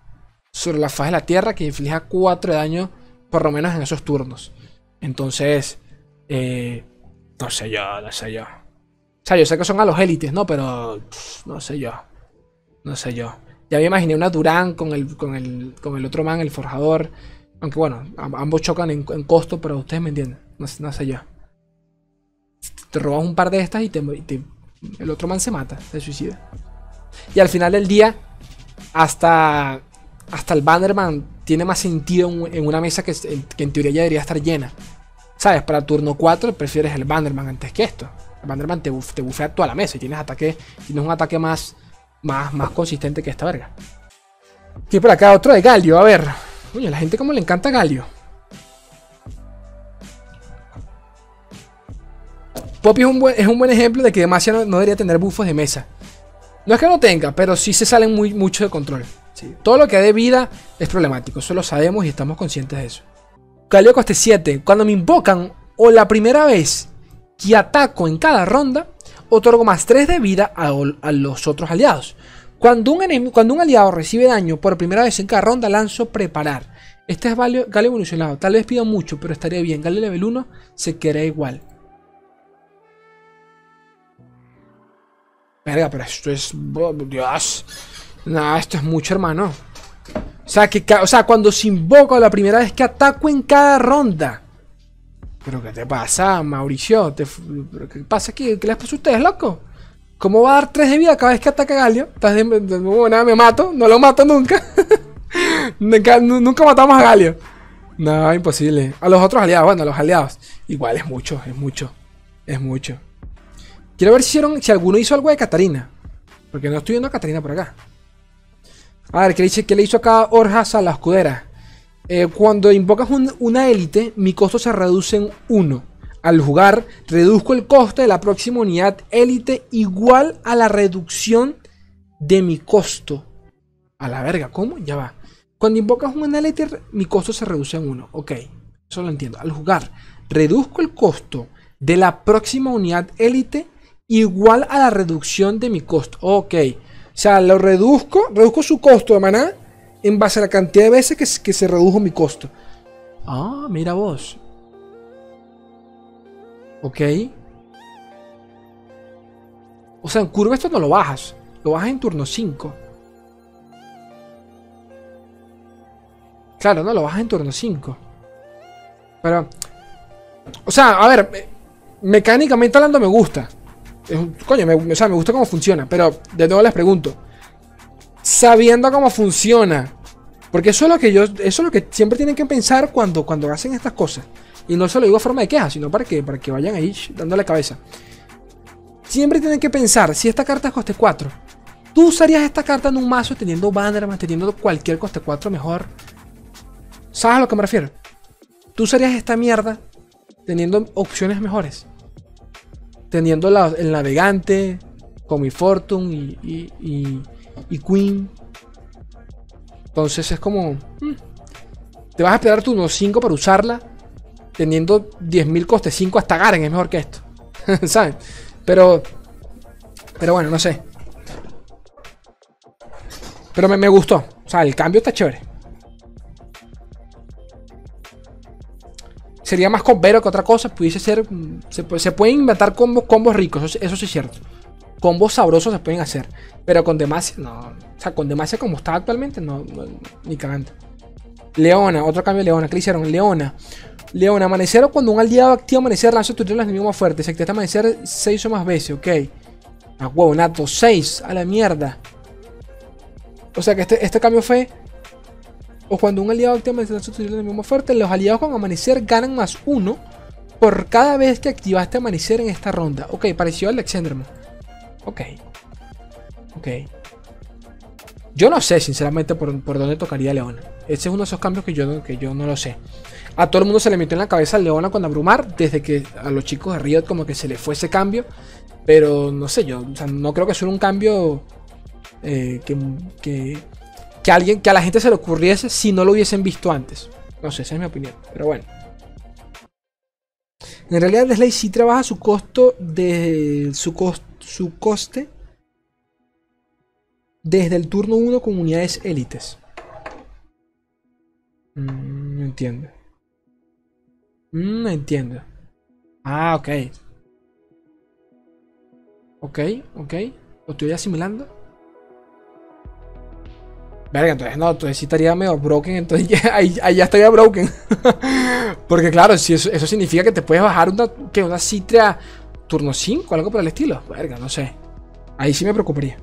sobre la faz de la tierra que inflija 4 de daño, por lo menos en esos turnos. Entonces, eh, no sé yo, no sé yo. O sea, yo sé que son a los élites, ¿no? Pero no sé yo. No sé yo. Ya me imaginé una Durán con el, con el, con el otro man, el forjador. Aunque bueno, ambos chocan en, costo, pero ustedes me entienden. No, no, sé yo. Te robas un par de estas y te, el otro man se mata, se suicida. Y al final del día, hasta, hasta el Bannerman tiene más sentido en una mesa que, en teoría ya debería estar llena. ¿Sabes? Para turno 4 prefieres el Bannerman antes que esto. El Bannerman te, te bufea toda la mesa y tienes ataque. Tienes un ataque más, más, más consistente que esta verga. Y por acá otro de Galio, a ver. A la gente como le encanta Galio. Poppy es un, buen, ejemplo de que Demacia no, debería tener buffos de mesa. No es que no tenga, pero sí se salen muy, mucho de control. Todo lo que de vida es problemático, eso lo sabemos y estamos conscientes de eso. Galio coste 7. Cuando me invocan o la primera vez que ataco en cada ronda, otorgo más 3 de vida a, los otros aliados. Cuando un, cuando un, aliado recibe daño por primera vez en cada ronda, lanzo preparar. Este es Galio, evolucionado. Tal vez pido mucho, pero estaría bien. Galio level 1 se queda igual. Verga, pero esto es... Dios. Nah, esto es mucho, hermano. O sea, que, o sea, cuando se invoca la primera vez que ataco en cada ronda. ¿Pero qué te pasa, Mauricio? ¿Qué pasa aquí? ¿Qué les pasa a ustedes, loco? ¿Cómo va a dar 3 de vida cada vez que ataca Galio? Estás de, nada, me mato. No lo mato nunca. <laughs> nunca matamos a Galio. No, imposible. A los otros aliados, bueno, a los aliados. Igual es mucho, es mucho. Es mucho. Quiero ver si, hicieron, si alguno hizo algo de Catarina. Porque no estoy viendo a Catarina por acá. A ver, ¿qué le, qué le hizo acá Orjas a la escudera? Eh, cuando invocas una élite, mi costo se reduce en 1. Al jugar, reduzco el coste de la próxima unidad élite igual a la reducción de mi costo. A la verga, ¿cómo? Ya va. Cuando invocas una élite, mi costo se reduce en 1. Ok, eso lo entiendo. Al jugar, reduzco el costo de la próxima unidad élite igual a la reducción de mi costo. Ok. O sea, lo reduzco, reduzco su costo de maná en base a la cantidad de veces que, se redujo mi costo. Ah, mira vos. Ok. O sea, en curva esto no lo bajas. Lo bajas en turno 5. Claro, no, lo bajas en turno 5. Pero... O sea, a ver, mecánicamente hablando me gusta coño, me, o sea, me gusta cómo funciona. Pero de nuevo les pregunto. Sabiendo cómo funciona. Porque eso es lo que yo. Eso es lo que siempre tienen que pensar cuando, cuando hacen estas cosas. Y no se lo digo a forma de queja, sino para que, para que vayan ahí dándole cabeza. Siempre tienen que pensar, si esta carta es coste 4, ¿tú usarías esta carta en un mazo teniendo Bannerman, teniendo cualquier coste 4 mejor? ¿Sabes a lo que me refiero? ¿Tú usarías esta mierda teniendo opciones mejores? teniendo el navegante, como mi Fortune y, y, Queen. Entonces es como... Hmm, te vas a esperar tu 5 para usarla. Teniendo 10.000 costes 5 hasta Garen es mejor que esto. <laughs> ¿Saben? Pero... Pero bueno, no sé. Pero me, me gustó. O sea, el cambio está chévere. sería más compero que otra cosa. Pudiese ser. Mm, se, pueden inventar combos, combos ricos, eso, sí es cierto. Combos sabrosos se pueden hacer. Pero con Demacia, no. O sea, con Demacia como está actualmente, no, ni cagando. Leona, otro cambio de Leona. ¿Qué le hicieron? Leona. Leona, amanecer o cuando un aliado activa amanecer, lanza tu las enemigos más fuertes. Se activa amanecer 6 o más veces, ok. A huevo, nato, 6. A la mierda. O sea que este, este cambio fue o cuando un aliado activa amanecer su enemigo más fuerte, los aliados con amanecer ganan más uno por cada vez que activaste amanecer en esta ronda. Ok, pareció al. Ok. Ok. Yo no sé, sinceramente, por, dónde tocaría Leona. Ese es uno de esos cambios que yo, que yo no lo sé. A todo el mundo se le metió en la cabeza a Leona con Abrumar, desde que a los chicos de Riot como que se le fue ese cambio. Pero no sé, yo no creo que sea un cambio eh, que, que, alguien, que a la gente se le ocurriese si no lo hubiesen visto antes. No sé, esa es mi opinión. Pero bueno. En realidad, Deslay sí trabaja su costo de su, su coste desde el turno 1 con unidades élites. Mm, no entiendo. Mm, entiendo. Ah, ok. Ok, ok. Lo estoy asimilando. Verga, entonces no, entonces sí estaría medio broken, entonces <laughs> ya, ahí, ya estaría broken. <laughs> Porque claro, si eso, significa que te puedes bajar una, que una Citria turno 5 algo por el estilo. Verga, no sé. Ahí sí me preocuparía.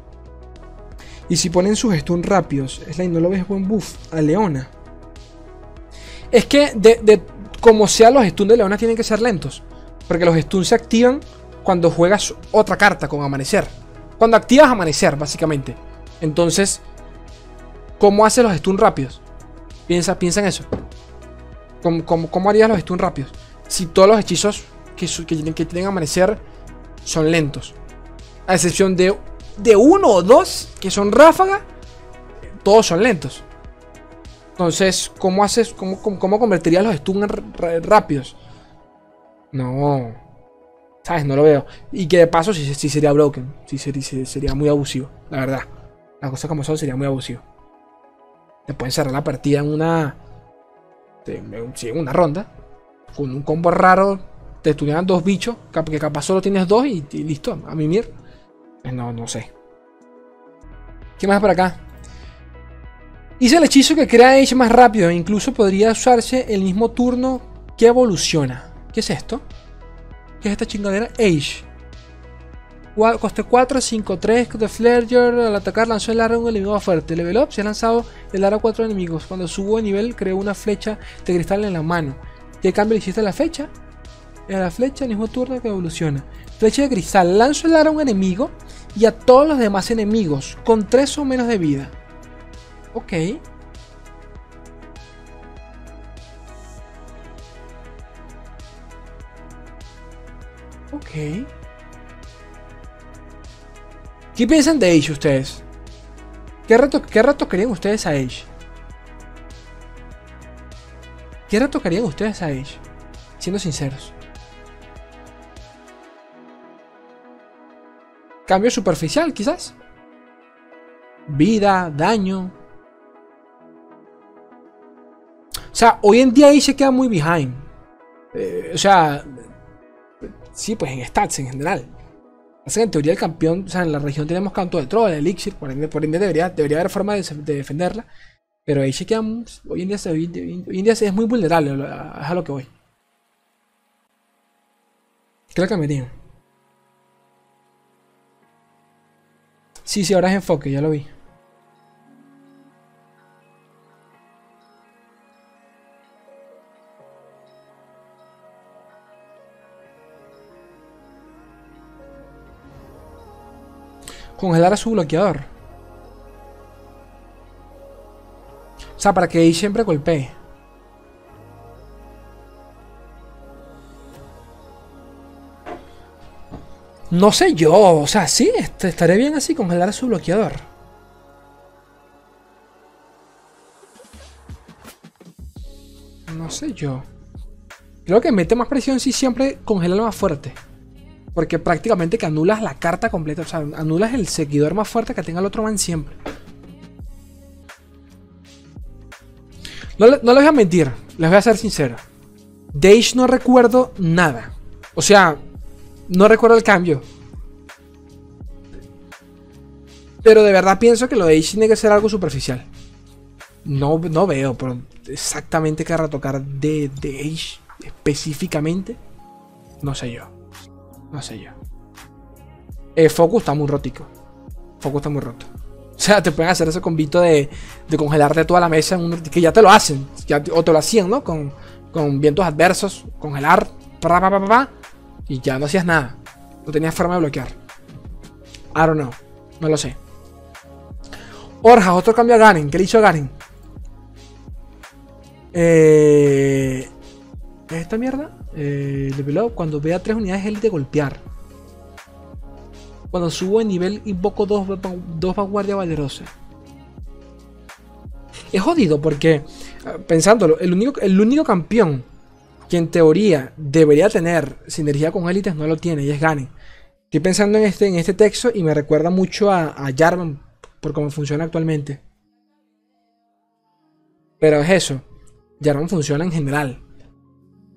Y si ponen sus stun rápidos, Slay, ¿no lo ves buen buff? A Leona. Es que de, como sea los stuns de Leona tienen que ser lentos. Porque los stuns se activan cuando juegas otra carta con Amanecer. Cuando activas Amanecer, básicamente. Entonces, ¿cómo hace los stuns rápidos? Piensa, piensa en eso. ¿Cómo, harías los stuns rápidos? Si todos los hechizos que, que, que tienen Amanecer son lentos. A excepción de, de uno o dos que son ráfaga, todos son lentos. Entonces, ¿cómo haces, cómo, cómo, convertirías los stuns rápidos? No. ¿Sabes? No lo veo. Y que de paso sí, sería broken. Sí, sería, muy abusivo, la verdad. Las cosas como son sería muy abusivo. Te pueden cerrar la partida en una. en una ronda. Con un combo raro. Te estudian dos bichos. Que capaz solo tienes dos y, listo. A mimir. Eh, no, no sé. ¿Qué más por acá? Hice el hechizo que crea Age más rápido. Incluso podría usarse el mismo turno que evoluciona. ¿Qué es esto? ¿Qué es esta chingadera? Age. Coste 4, 5, 3 de Flareger. Al atacar lanzó el arma a un enemigo fuerte. Level up. Se ha lanzado el arma a 4 enemigos. Cuando subo de nivel, creo una flecha de cristal en la mano. ¿Qué cambio hiciste a la flecha? A la flecha, el mismo turno que evoluciona. Flecha de cristal. Lanzo el arma a un enemigo y a todos los demás enemigos con 3 o menos de vida. Ok. Ok. ¿Qué piensan de Age ustedes? ¿Qué rato, qué rato querían ustedes a Age? ¿Qué rato querían ustedes a Age? Siendo sinceros. Cambio superficial, quizás. Vida, daño. Sea, hoy en día ahí se queda muy behind. Eh, o sea, sí, pues en stats en general. Así que en teoría el campeón, o sea, en la región tenemos canto de troll, elixir, por ende, por ende debería, debería haber forma de, defenderla. Pero ahí se queda, hoy en día, hoy en día es muy vulnerable, es a lo que voy. ¿Qué la cambiaría? Sí, sí, ahora es enfoque, ya lo vi. Congelar a su bloqueador. O sea, para que ahí siempre golpee. No sé yo, o sea, sí, estaré bien así, congelar a su bloqueador. No sé yo. Creo que mete más presión si siempre congela más fuerte. Porque prácticamente que anulas la carta completa. O sea, anulas el seguidor más fuerte que tenga el otro man siempre. No, les voy a mentir, les voy a ser sincero. De no recuerdo nada. O sea, no recuerdo el cambio. Pero de verdad pienso que lo de Age tiene que ser algo superficial. No, no veo pero exactamente qué retocar de, de Age específicamente. No sé yo. No sé yo. Eh, Focus está muy rótico. Focus está muy roto. O sea, te pueden hacer ese convito de, de congelarte toda la mesa en un, que ya te lo hacen. o te lo hacían, ¿no? Con, con vientos adversos. Congelar. y ya no hacías nada. No tenías forma de bloquear. I don't know. No lo sé. Orja, otro cambio a Garen. ¿Qué le hizo a Garen? Eh, ¿Esta mierda? Eh, cuando vea tres unidades élite golpear. Cuando subo de nivel invoco dos, dos vanguardias valerosas. Es jodido porque, ah, pensándolo, el único, el único campeón que en teoría debería tener sinergia con élites no lo tiene y es Gane. Estoy pensando en este, en este texto y me recuerda mucho a, a Jarvan por cómo funciona actualmente. Pero es eso. Jarvan funciona en general.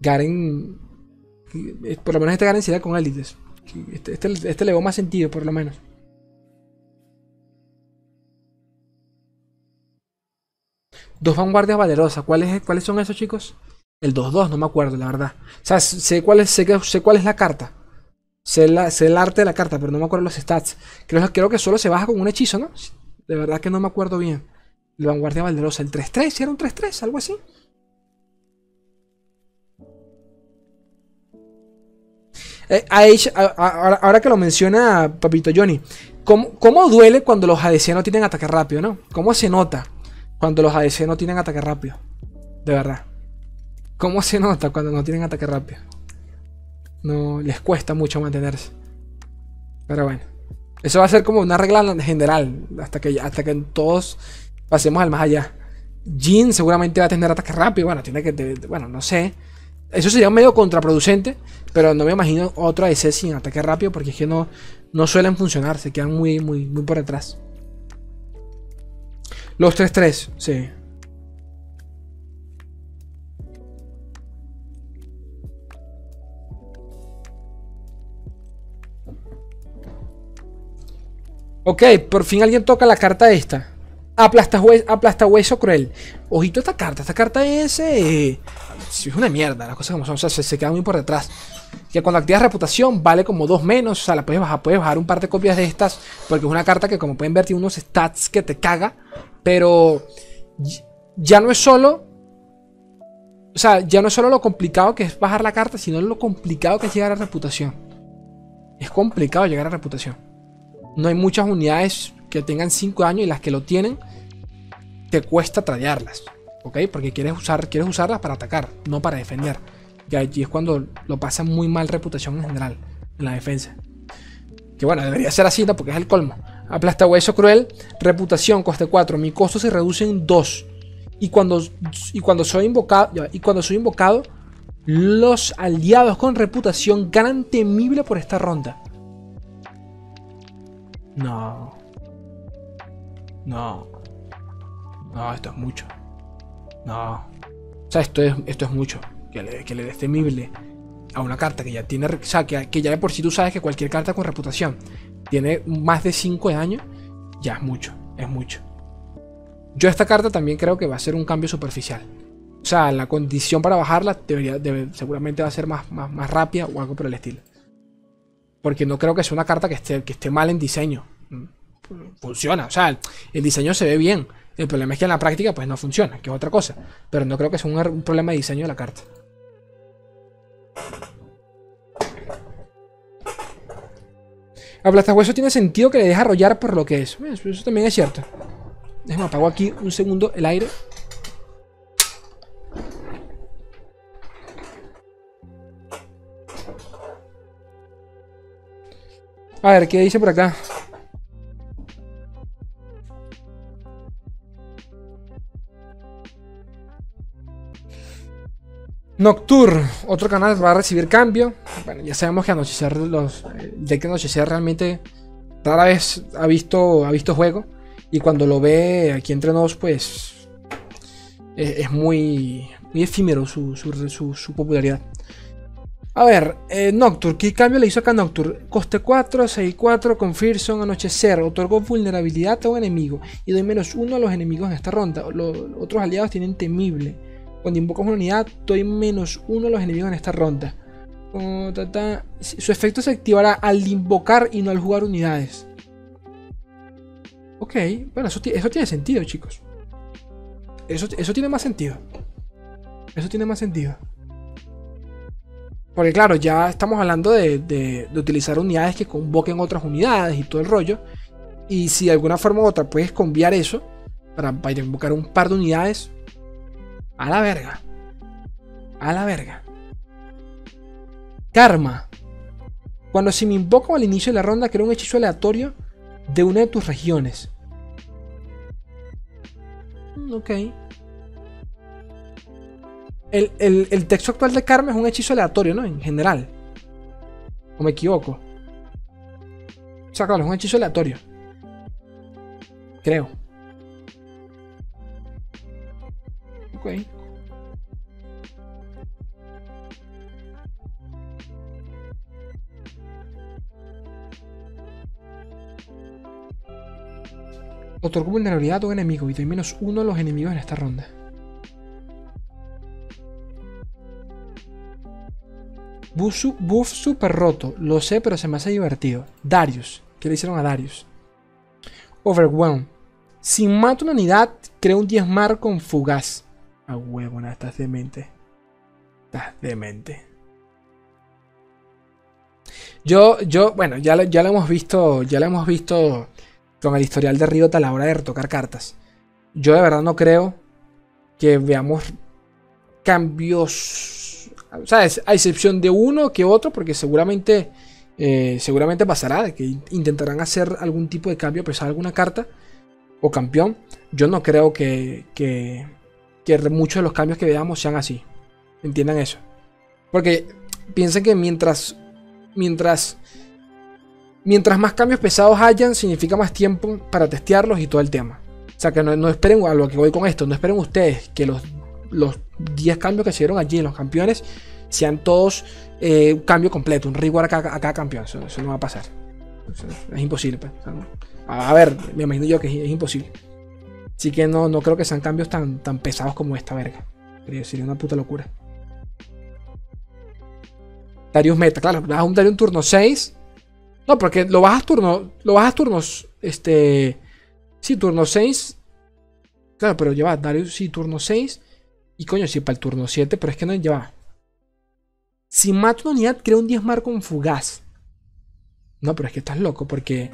Garen. Por lo menos este Garen sería con élites. Este, este, este, le veo más sentido, por lo menos. Dos vanguardias valerosas. ¿Cuáles, ¿Cuáles son esos, chicos? El 2-2, no me acuerdo, la verdad. O sea, sé cuál es, sé, sé cuál es la carta. Sé, la, sé, el arte de la carta, pero no me acuerdo los stats. Creo, que solo se baja con un hechizo, ¿no? De verdad que no me acuerdo bien. El Vanguardia Valderosa, el 3-3, si era un 3-3, algo así. Eh, ahora, que lo menciona Papito Johnny, ¿cómo, ¿cómo, duele cuando los ADC no tienen ataque rápido, no? ¿Cómo se nota cuando los ADC no tienen ataque rápido? De verdad. ¿Cómo se nota cuando no tienen ataque rápido? No les cuesta mucho mantenerse. Pero bueno. Eso va a ser como una regla general. Hasta que, hasta que todos pasemos al más allá. Jin seguramente va a tener ataque rápido. Bueno, tiene que. Bueno, no sé. Eso sería medio contraproducente. Pero no me imagino otro ADC sin ataque rápido. Porque es que no, no suelen funcionar. Se quedan muy, muy, muy por detrás. Los 3-3, sí. Ok, por fin alguien toca la carta esta. Aplasta, aplasta hueso cruel. Ojito esta carta. Esta carta es... Eh, es una mierda. Las cosas como son. O sea, se, se queda muy por detrás. Que cuando activas reputación vale como dos menos. O sea, la puedes bajar. Puedes bajar un par de copias de estas. Porque es una carta que como pueden ver tiene unos stats que te caga. Pero... Ya no es solo... O sea, ya no es solo lo complicado que es bajar la carta. Sino lo complicado que es llegar a reputación. Es complicado llegar a reputación no hay muchas unidades que tengan 5 años y las que lo tienen te cuesta tradearlas. ¿Ok? Porque quieres, usar, quieres usarlas para atacar, no para defender. Y allí es cuando lo pasa muy mal reputación en general en la defensa. Que bueno, debería ser así, ¿no? Porque es el colmo. Aplasta hueso cruel, reputación, coste 4. Mi costo se reduce en 2. Y cuando, y cuando soy invocado. Y cuando soy invocado, los aliados con reputación ganan temible por esta ronda. No. No. No, esto es mucho. No. O sea, esto es, esto es mucho. Que le, que le des temible a una carta que ya tiene. O sea, que, que, ya de por sí tú sabes que cualquier carta con reputación tiene más de 5 años. Ya es mucho. Es mucho. Yo esta carta también creo que va a ser un cambio superficial. O sea, la condición para bajarla debería, seguramente va a ser más, más, más rápida o algo por el estilo. Porque no creo que sea una carta que esté, que esté mal en diseño. Funciona, o sea, el diseño se ve bien. El problema es que en la práctica pues no funciona, que es otra cosa. Pero no creo que sea un, problema de diseño de la carta. Hueso tiene sentido que le deja arrollar por lo que es. Eso también es cierto. Déjame apago aquí un segundo el aire. A ver, ¿qué dice por acá? Nocturne, otro canal va a recibir cambio. Bueno, ya sabemos que anochecer los. Deck de anochecer realmente rara vez ha visto, ha visto juego. Y cuando lo ve aquí entre nos, pues. Es, muy, muy efímero su, su popularidad. A ver, eh, Nocturne, ¿qué cambio le hizo acá Nocturne? Coste 4, 6, 4, con Fearson, Anochecer, otorgó vulnerabilidad a un enemigo y doy menos 1 a los enemigos en esta ronda. Los otros aliados tienen temible. Cuando invocas una unidad, doy menos 1 a los enemigos en esta ronda. Su efecto se activará al invocar y no al jugar unidades. Ok, bueno, eso, tiene sentido, chicos. Eso, eso tiene más sentido. Eso tiene más sentido. Porque claro, ya estamos hablando de, utilizar unidades que convoquen otras unidades y todo el rollo. Y si de alguna forma u otra puedes cambiar eso para, para invocar un par de unidades, a la verga. A la verga. Karma. Cuando se me invoca al inicio de la ronda, crea un hechizo aleatorio de una de tus regiones. Mm, ok. El, texto actual de Karma es un hechizo aleatorio, ¿no? En general. ¿O me equivoco? O sea, claro, es un hechizo aleatorio. Creo. Ok. Otorgo vulnerabilidad a un enemigo y doy menos uno a los enemigos en esta ronda. Buff, super roto. Lo sé, pero se me hace divertido. Darius. ¿Qué le hicieron a Darius? Overwhelm. Si mata una unidad, crea un diezmar con fugaz. A huevo, nada, estás demente. Estás demente. Yo, yo, bueno, ya, ya lo hemos visto, ya lo hemos visto con el historial de Riot a la hora de retocar cartas. Yo de verdad no creo que veamos cambios, ¿sabes? A excepción de uno que otro, porque seguramente, eh, seguramente pasará, que intentarán hacer algún tipo de cambio, pesar alguna carta o campeón. Yo no creo que, que muchos de los cambios que veamos sean así. Entiendan eso. Porque piensen que mientras, mientras Mientras más cambios pesados hayan, significa más tiempo para testearlos y todo el tema. O sea, que no, esperen a lo que voy con esto, no esperen ustedes que los, los 10 cambios que se dieron allí en los campeones sean todos eh, un cambio completo, un rigor a cada, campeón. Eso, no va a pasar. es imposible. Pues. a, ver, me imagino yo que es, imposible. Así que no, no creo que sean cambios tan, tan pesados como esta verga. Sería una puta locura. Darius Meta, claro, vas a un Darius turno 6 no, porque lo bajas turno. Lo bajas turnos. Este. Sí, turno 6. Claro, pero lleva Darius, sí, turno 6. Y coño, sí, para el turno 7, pero es que no lleva. Si mata una unidad, crea un 10 mar con fugaz. No, pero es que estás loco, porque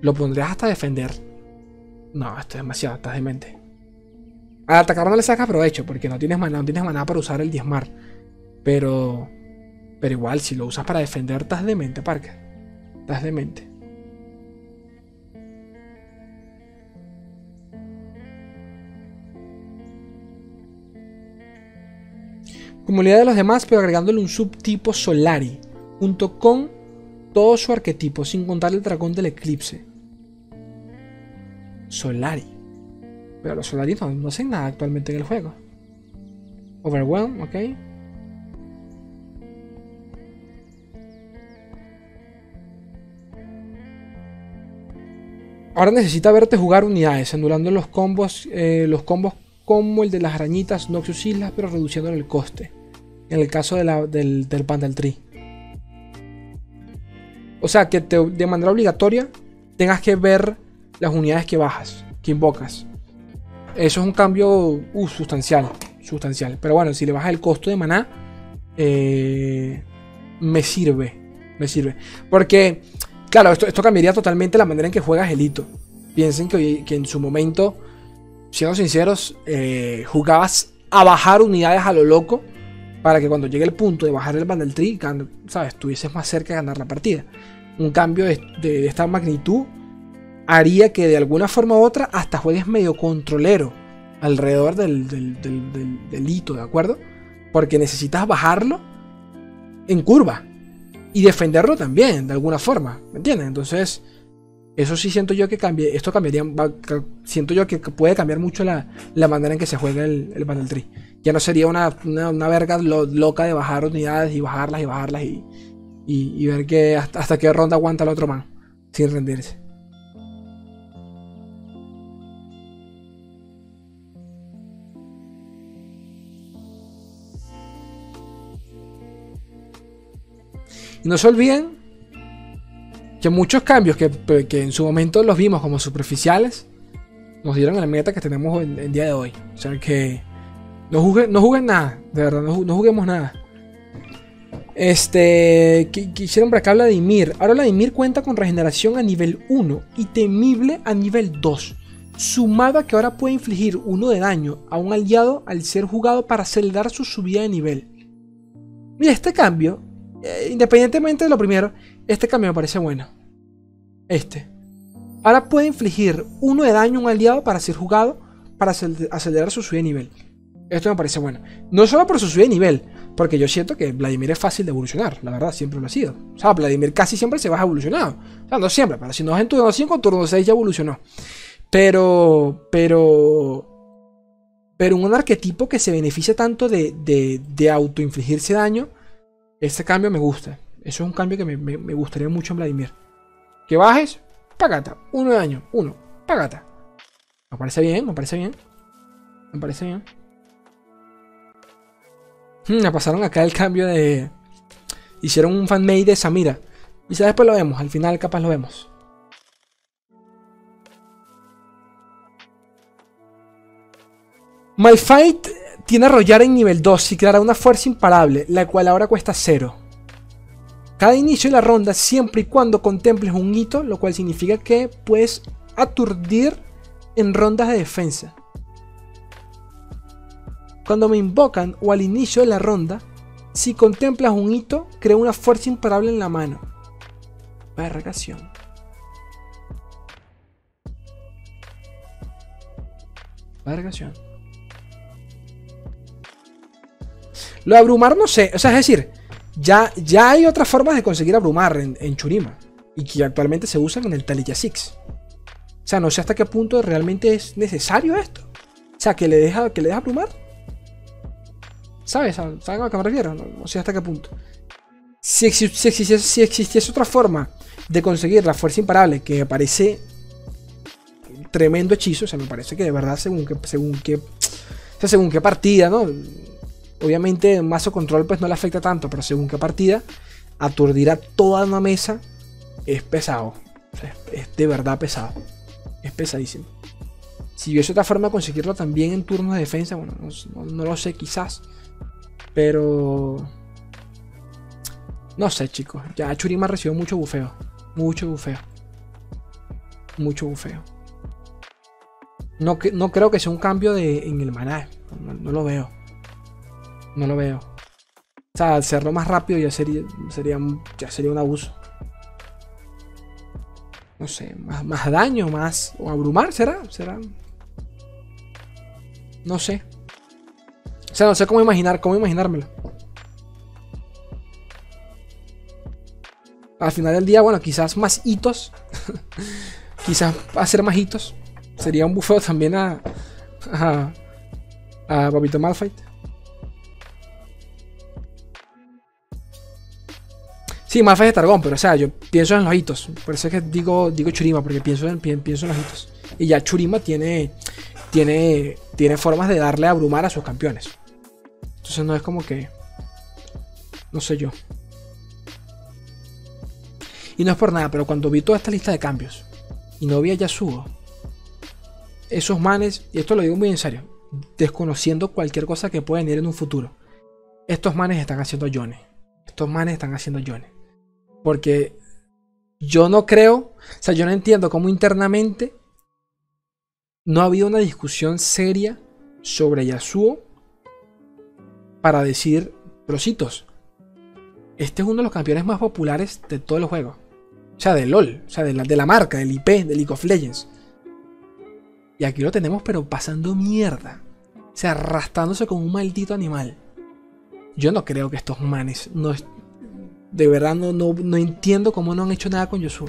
lo pondrías hasta defender. No, esto es demasiado, estás demente. Al atacar no le sacas provecho, porque no tienes maná, no tienes maná para usar el 10 mar. Pero. Pero igual, si lo usas para defender, estás demente, Parker. Estás demente. Comunidad de los demás, pero agregándole un subtipo Solari, junto con todo su arquetipo, sin contar el dragón del eclipse. Solari. Pero los Solari no, no hacen nada actualmente en el juego. Overwhelm, ok. Ahora necesita verte jugar unidades, anulando los combos, eh, los combos como el de las arañitas Noxious Islas, pero reduciendo el coste. En el caso del, del Pandal Tree. O sea, que de manera obligatoria tengas que ver las unidades que bajas, que invocas. Eso es un cambio uh, sustancial. Sustancial. Pero bueno, si le bajas el costo de maná, eh, me sirve. Me sirve. Porque Claro, esto, cambiaría totalmente la manera en que juegas Elito. Piensen que, que en su momento, siendo sinceros, eh, jugabas a bajar unidades a lo loco para que cuando llegue el punto de bajar el Bandel Tree, sabes, estuvieses más cerca de ganar la partida. Un cambio de, esta magnitud haría que de alguna forma u otra hasta juegues medio controlero alrededor del, del hito, ¿de acuerdo? Porque necesitas bajarlo en curva y defenderlo también, de alguna forma, ¿me entiendes? Entonces, eso sí siento yo que cambie, esto cambiaría, siento yo que puede cambiar mucho la, manera en que se juega el, el Battle Tree. Ya no sería una, una, verga loca de bajar unidades y bajarlas y bajarlas y, y, ver que hasta, hasta qué ronda aguanta el otro man, sin rendirse. Y no se olviden que muchos cambios que, en su momento los vimos como superficiales, nos dieron la meta que tenemos el, día de hoy. O sea que no juguen, no nada, de verdad, no, no juguemos nada. Este, quisieron para acá Vladimir. Ahora Vladimir cuenta con regeneración a nivel 1 y temible a nivel 2. Sumado a que ahora puede infligir 1 de daño a un aliado al ser jugado para acelerar su subida de nivel. Mira, este cambio eh, independientemente de lo primero, este cambio me parece bueno. Este. Ahora puede infligir uno de daño a un aliado para ser jugado para acelerar su subida de nivel. Esto me parece bueno. No solo por su subida de nivel, porque yo siento que Vladimir es fácil de evolucionar, la verdad, siempre lo ha sido. O sea, Vladimir casi siempre se va evolucionado. O sea, no siempre, pero si no es en turno 5, en turno 6 ya evolucionó. Pero, pero. Pero un arquetipo que se beneficia tanto de, de, de autoinfligirse daño este cambio me gusta. Eso es un cambio que me, gustaría mucho en Vladimir. Que bajes, pagata. Uno de daño, uno, pagata. Me parece bien, me parece bien. Me parece bien. Hmm, me pasaron acá el cambio de. Hicieron un fanmade de Samira. Ya después lo vemos, al final capaz lo vemos. Malfight tiene arrollar en nivel 2 y creará una fuerza imparable, la cual ahora cuesta 0. Cada inicio de la ronda, siempre y cuando contemples un hito, lo cual significa que puedes aturdir en rondas de defensa. Cuando me invocan o al inicio de la ronda, si contemplas un hito, crea una fuerza imparable en la mano. Vergación. Vergación. Lo de abrumar no sé. O sea, es decir, ya, ya hay otras formas de conseguir abrumar en, Churima. Y que actualmente se usan en el Taliyah 6. O sea, no sé hasta qué punto realmente es necesario esto. O sea, que le deja, que le deja abrumar. ¿Sabes? ¿Saben a que me refiero? No, sé hasta qué punto. Si, existiese, si, existiese, otra forma de conseguir la fuerza imparable que me parece tremendo hechizo, o sea, me parece que de verdad según que según qué según qué partida, ¿no? Obviamente mazo control pues no le afecta tanto, pero según qué partida aturdir a toda una mesa es pesado. es de verdad pesado. Es pesadísimo. Si hubiese otra forma de conseguirlo también en turnos de defensa, bueno, no lo sé, quizás. Pero. No sé, chicos. Ya Churima recibió mucho bufeo. Mucho bufeo. Mucho bufeo. No, no creo que sea un cambio de, en el maná. No, lo veo. No lo veo. O sea, hacerlo más rápido ya sería, sería, ya sería un abuso. No sé, más, más daño, más. O abrumar, ¿será? ¿Será? No sé. O sea, no sé cómo imaginar, cómo imaginármelo. Al final del día, bueno, quizás más hitos. <laughs> quizás hacer más hitos. Sería un bufeo también a. a. a Babito Malfight. Sí, Malfight es Targón, pero o sea, yo pienso en los hitos. Por eso es que digo, digo Churima, porque pienso en, pienso en los hitos. Y ya Churima tiene. Tiene. Tiene formas de darle a abrumar a sus campeones. Entonces no es como que... No sé yo. Y no es por nada, pero cuando vi toda esta lista de cambios y no vi a Yasuo, esos manes, y esto lo digo muy en serio, desconociendo cualquier cosa que pueda venir en un futuro, estos manes están haciendo Yone. Estos manes están haciendo Yone. Porque yo no creo, o sea, yo no entiendo cómo internamente no ha habido una discusión seria sobre Yasuo para decir, prositos, este es uno de los campeones más populares de todos los juegos. O sea, de LOL, o sea, de la, de la marca, del IP, de League of Legends. Y aquí lo tenemos, pero pasando mierda. O sea, arrastrándose como un maldito animal. Yo no creo que estos manes no de verdad no, no, entiendo cómo no han hecho nada con Yosu.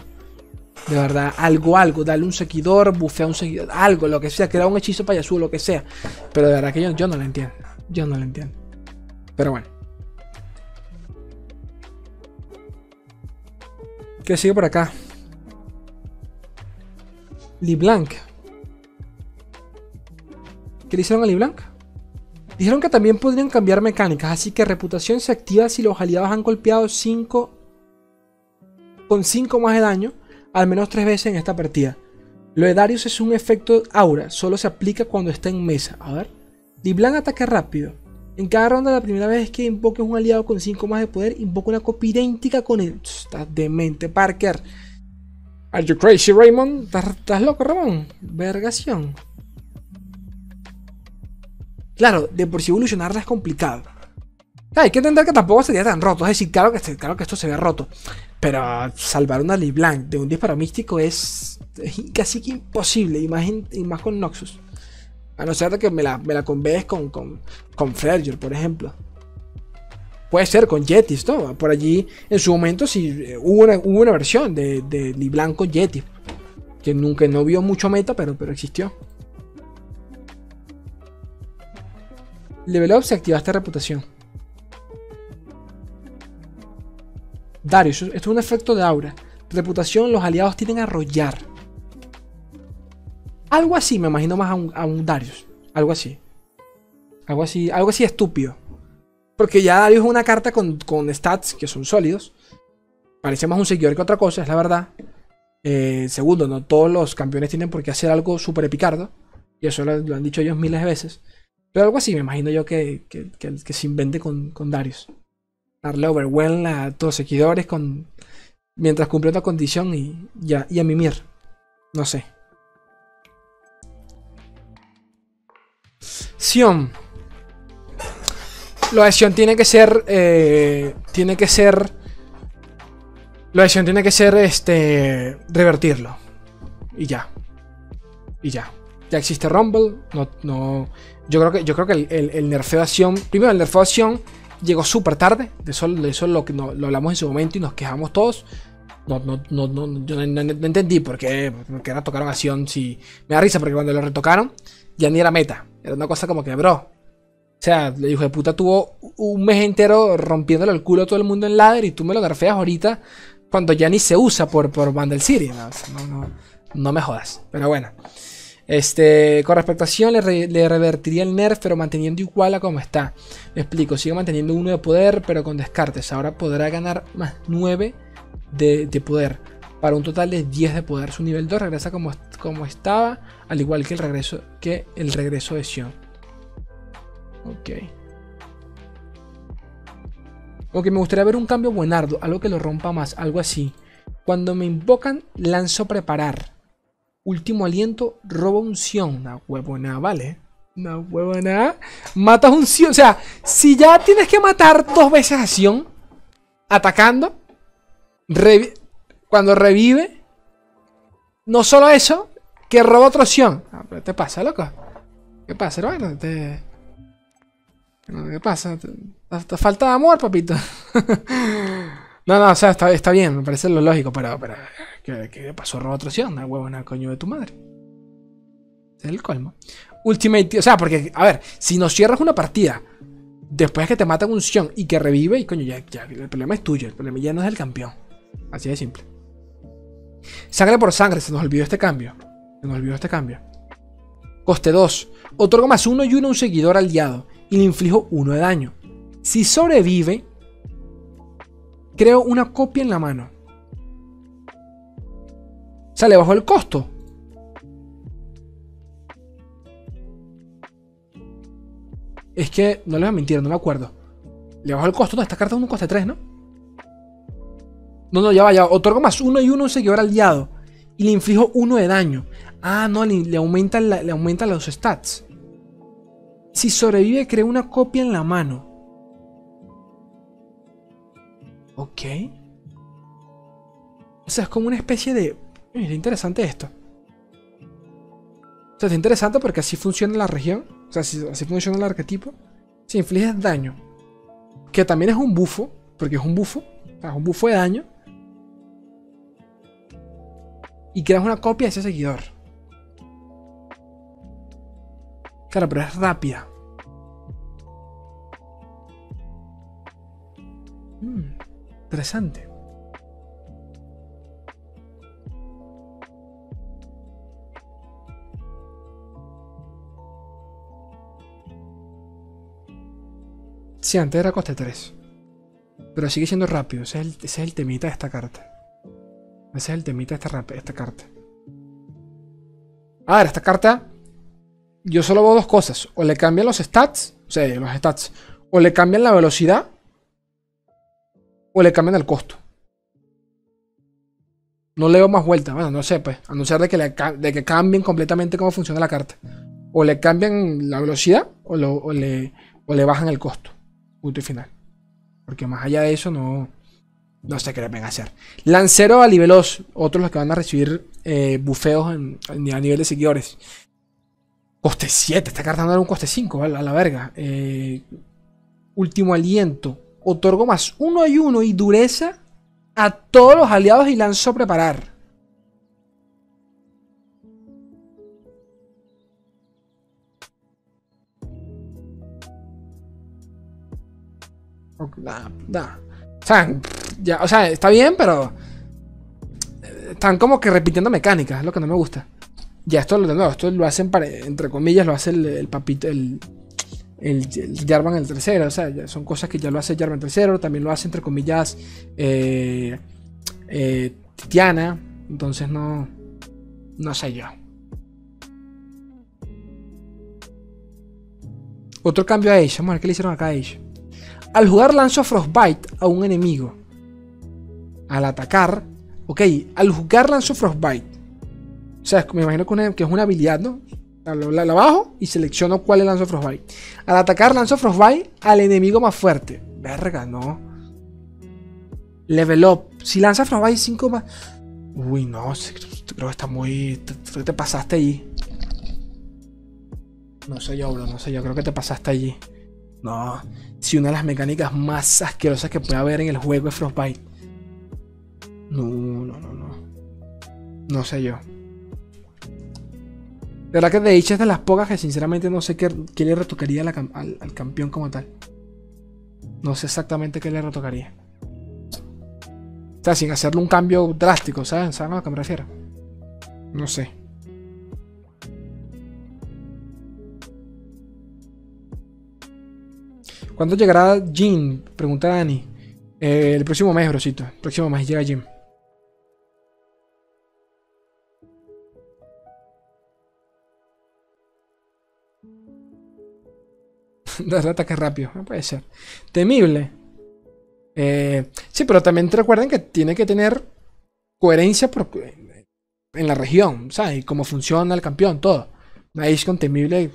De verdad, algo, algo, dale un seguidor, bufea un seguidor, algo, lo que sea, crea un hechizo para Yasuo, lo que sea. Pero de verdad que yo, yo no lo entiendo. Yo no lo entiendo. Pero bueno. ¿Qué sigue por acá? LeBlanc. ¿Qué le hicieron a LeBlanc? Dijeron que también podrían cambiar mecánicas, así que reputación se activa si los aliados han golpeado 5 con 5 más de daño, al menos 3 veces en esta partida. Lo de Darius es un efecto aura, solo se aplica cuando está en mesa. A ver. LeBlanc ataque rápido. En cada ronda, la primera vez que invoques un aliado con 5 más de poder, invoca una copia idéntica con él. Estás demente, Parker. Are you crazy, Raymond? ¿Estás, loco, Ramón? Vergación. Claro, de por sí evolucionarla es complicado. Hay que entender que tampoco sería tan roto. Es decir, claro que, esto se ve roto. Pero salvar una LeBlanc de un disparo místico es, casi que imposible. Y más con Noxus. A no ser que me la, me con, con, con por ejemplo. Puede ser con Yetis, ¿no? Por allí, en su momento, sí hubo una, versión de, de Blanco Yeti. Que nunca no vio mucho meta, pero, pero existió. Level up se activa esta reputación. Darius, esto es un efecto de aura. Reputación, los aliados tienen a arrollar. Algo así, me imagino más a un, Darius. Algo así. Algo así, algo así estúpido. Porque ya Darius es una carta con, stats que son sólidos. Parece más un seguidor que otra cosa, es la verdad. Eh, segundo, no todos los campeones tienen por qué hacer algo súper epicardo. Y eso lo, han dicho ellos miles de veces. Pero algo así, me imagino yo que, que, que, se invente con, con Darius. Darle overwhelm a los seguidores con, mientras cumple otra condición y, ya, y a mimir. No sé. Sion. Lo de Sion tiene que ser. Eh, tiene que ser. Lo de Sion tiene que ser este. Revertirlo. Y ya. Y ya. Ya existe Rumble. No. no yo creo que, yo creo que el, el, nerfeo de Sion. Primero, el nerfeo de Sion llegó súper tarde. De eso, de eso lo, lo hablamos en su momento y nos quejamos todos. No, no, no, no, yo no, entendí por qué, por qué tocaron a. Si, me da risa porque cuando lo retocaron ya ni era meta. Era una cosa como que, bro. O sea, le dijo de puta tuvo un mes entero rompiéndole el culo a todo el mundo en ladder y tú me lo nerfeas ahorita cuando ya ni se usa por, por Vandal City. No, no, no, me jodas. Pero bueno. Este, con respecto a Sion, le, revertiría el nerf, pero manteniendo igual a como está. Me explico, sigue manteniendo uno de poder, pero con descartes. Ahora podrá ganar más 9 de, de poder para un total de 10 de poder. Su nivel 2 regresa como, como estaba, al igual que el regreso, que el regreso de Sion. Ok. Ok, me gustaría ver un cambio buenardo, algo que lo rompa más, algo así. Cuando me invocan, lanzo preparar. Último aliento, robo un Sion. Una huevona, vale. Una huevona. Matas un Sion. O sea, si ya tienes que matar dos veces a Sion, atacando, cuando revive, no solo eso, que roba otra opción. Ah, ¿Te pasa, loco? ¿Qué pasa, hermano? ¿Te... ¿Qué pasa? ¿Te, falta amor, papito? <laughs> no, no, o sea, está, bien, me parece lo lógico, pero, pero ¿qué, pasó? Roba otra opción, una huevona coño de tu madre. Es el colmo. Ultimate, o sea, porque, a ver, si nos cierras una partida después de que te matan un Sion y que revive, y coño, ya, ya, el problema es tuyo, el problema ya no es del campeón. Así de simple. Sangre por sangre, se nos olvidó este cambio. Se nos olvidó este cambio. Coste 2. Otorgo más 1 y 1 a un seguidor aliado y le inflijo 1 de daño. Si sobrevive, creo una copia en la mano. Sale bajo el costo. Es que, no le voy a mentir, no me acuerdo. Le bajo el costo, no, esta carta es un coste 3, ¿no? No, no, ya vaya. Otorgo más uno y uno un seguidor aliado. Y le inflijo uno de daño. Ah, no, le, le aumenta, le aumenta los stats. Si sobrevive, crea una copia en la mano. Ok. O sea, es como una especie de... Es interesante esto. Es interesante porque así funciona la región. O sea, así, funciona el arquetipo. Si infliges daño. Que también es un bufo. Porque es un bufo. Es un bufo de daño y creas una copia de ese seguidor. Claro, pero es rápida. Hmm, interesante. Sí, antes era coste 3. Pero sigue siendo rápido. Ese es el, temita de esta carta. Ese es el temita de esta, esta carta. A ver, esta carta. Yo solo veo dos cosas. O le cambian los stats. O sea, los stats. O le cambian la velocidad. O le cambian el costo. No le veo más vuelta. Bueno, no sé, pues. A no ser de que, de que cambien completamente cómo funciona la carta. O le cambian la velocidad. O, le, o le bajan el costo. Punto y final. Porque más allá de eso no. No sé qué le van a hacer. Lancero a nivelos, otros los que van a recibir eh, bufeos a nivel de seguidores. Coste 7, esta carta no era un coste 5, a la verga. Eh, último aliento. Otorgo más 1 y 1 y dureza a todos los aliados y lanzo a preparar. Da. O sea, ya, o sea, está bien, pero. Están como que repitiendo mecánicas, es lo que no me gusta. Ya, esto de nuevo, esto lo hacen para, entre comillas, lo hace el, papito, el, el, el Jarvan el tercero. O sea, son cosas que ya lo hace Jarvan el tercero. También lo hace, entre comillas, eh, eh, Titiana. Entonces no. No sé yo. Otro cambio a Age. Vamos a ver qué le hicieron acá a Age. Al jugar lanzo Frostbite a un enemigo. Al atacar. Ok, al jugar lanzo Frostbite. O sea, me imagino que, es una habilidad, ¿no? La, la, bajo y selecciono cuál es lanzo Frostbite. Al atacar lanzo Frostbite al enemigo más fuerte. Verga, no. Level up. Si lanza Frostbite 5 más. Uy, no. Creo que está muy. Te, te pasaste allí. No sé yo, bro. No sé yo. Creo que te pasaste allí. No. Si una de las mecánicas más asquerosas que puede haber en el juego es Frostbite. No, no, no, no. No sé yo. De verdad que de hecho es de las pocas que sinceramente no sé qué, le retocaría al, al, campeón como tal. No sé exactamente qué le retocaría. O sea, sin hacerle un cambio drástico, ¿saben? ¿Saben a lo que me refiero? No sé. ¿Cuándo llegará Jin? Pregunta Dani. Eh, el próximo mes, brosito. El próximo mes llega Jim. <laughs> Darle ataque rápido. No puede ser. Temible. Eh, sí, pero también recuerden que tiene que tener coherencia en la región, ¿sabes? Y cómo funciona el campeón, todo. Age con temible.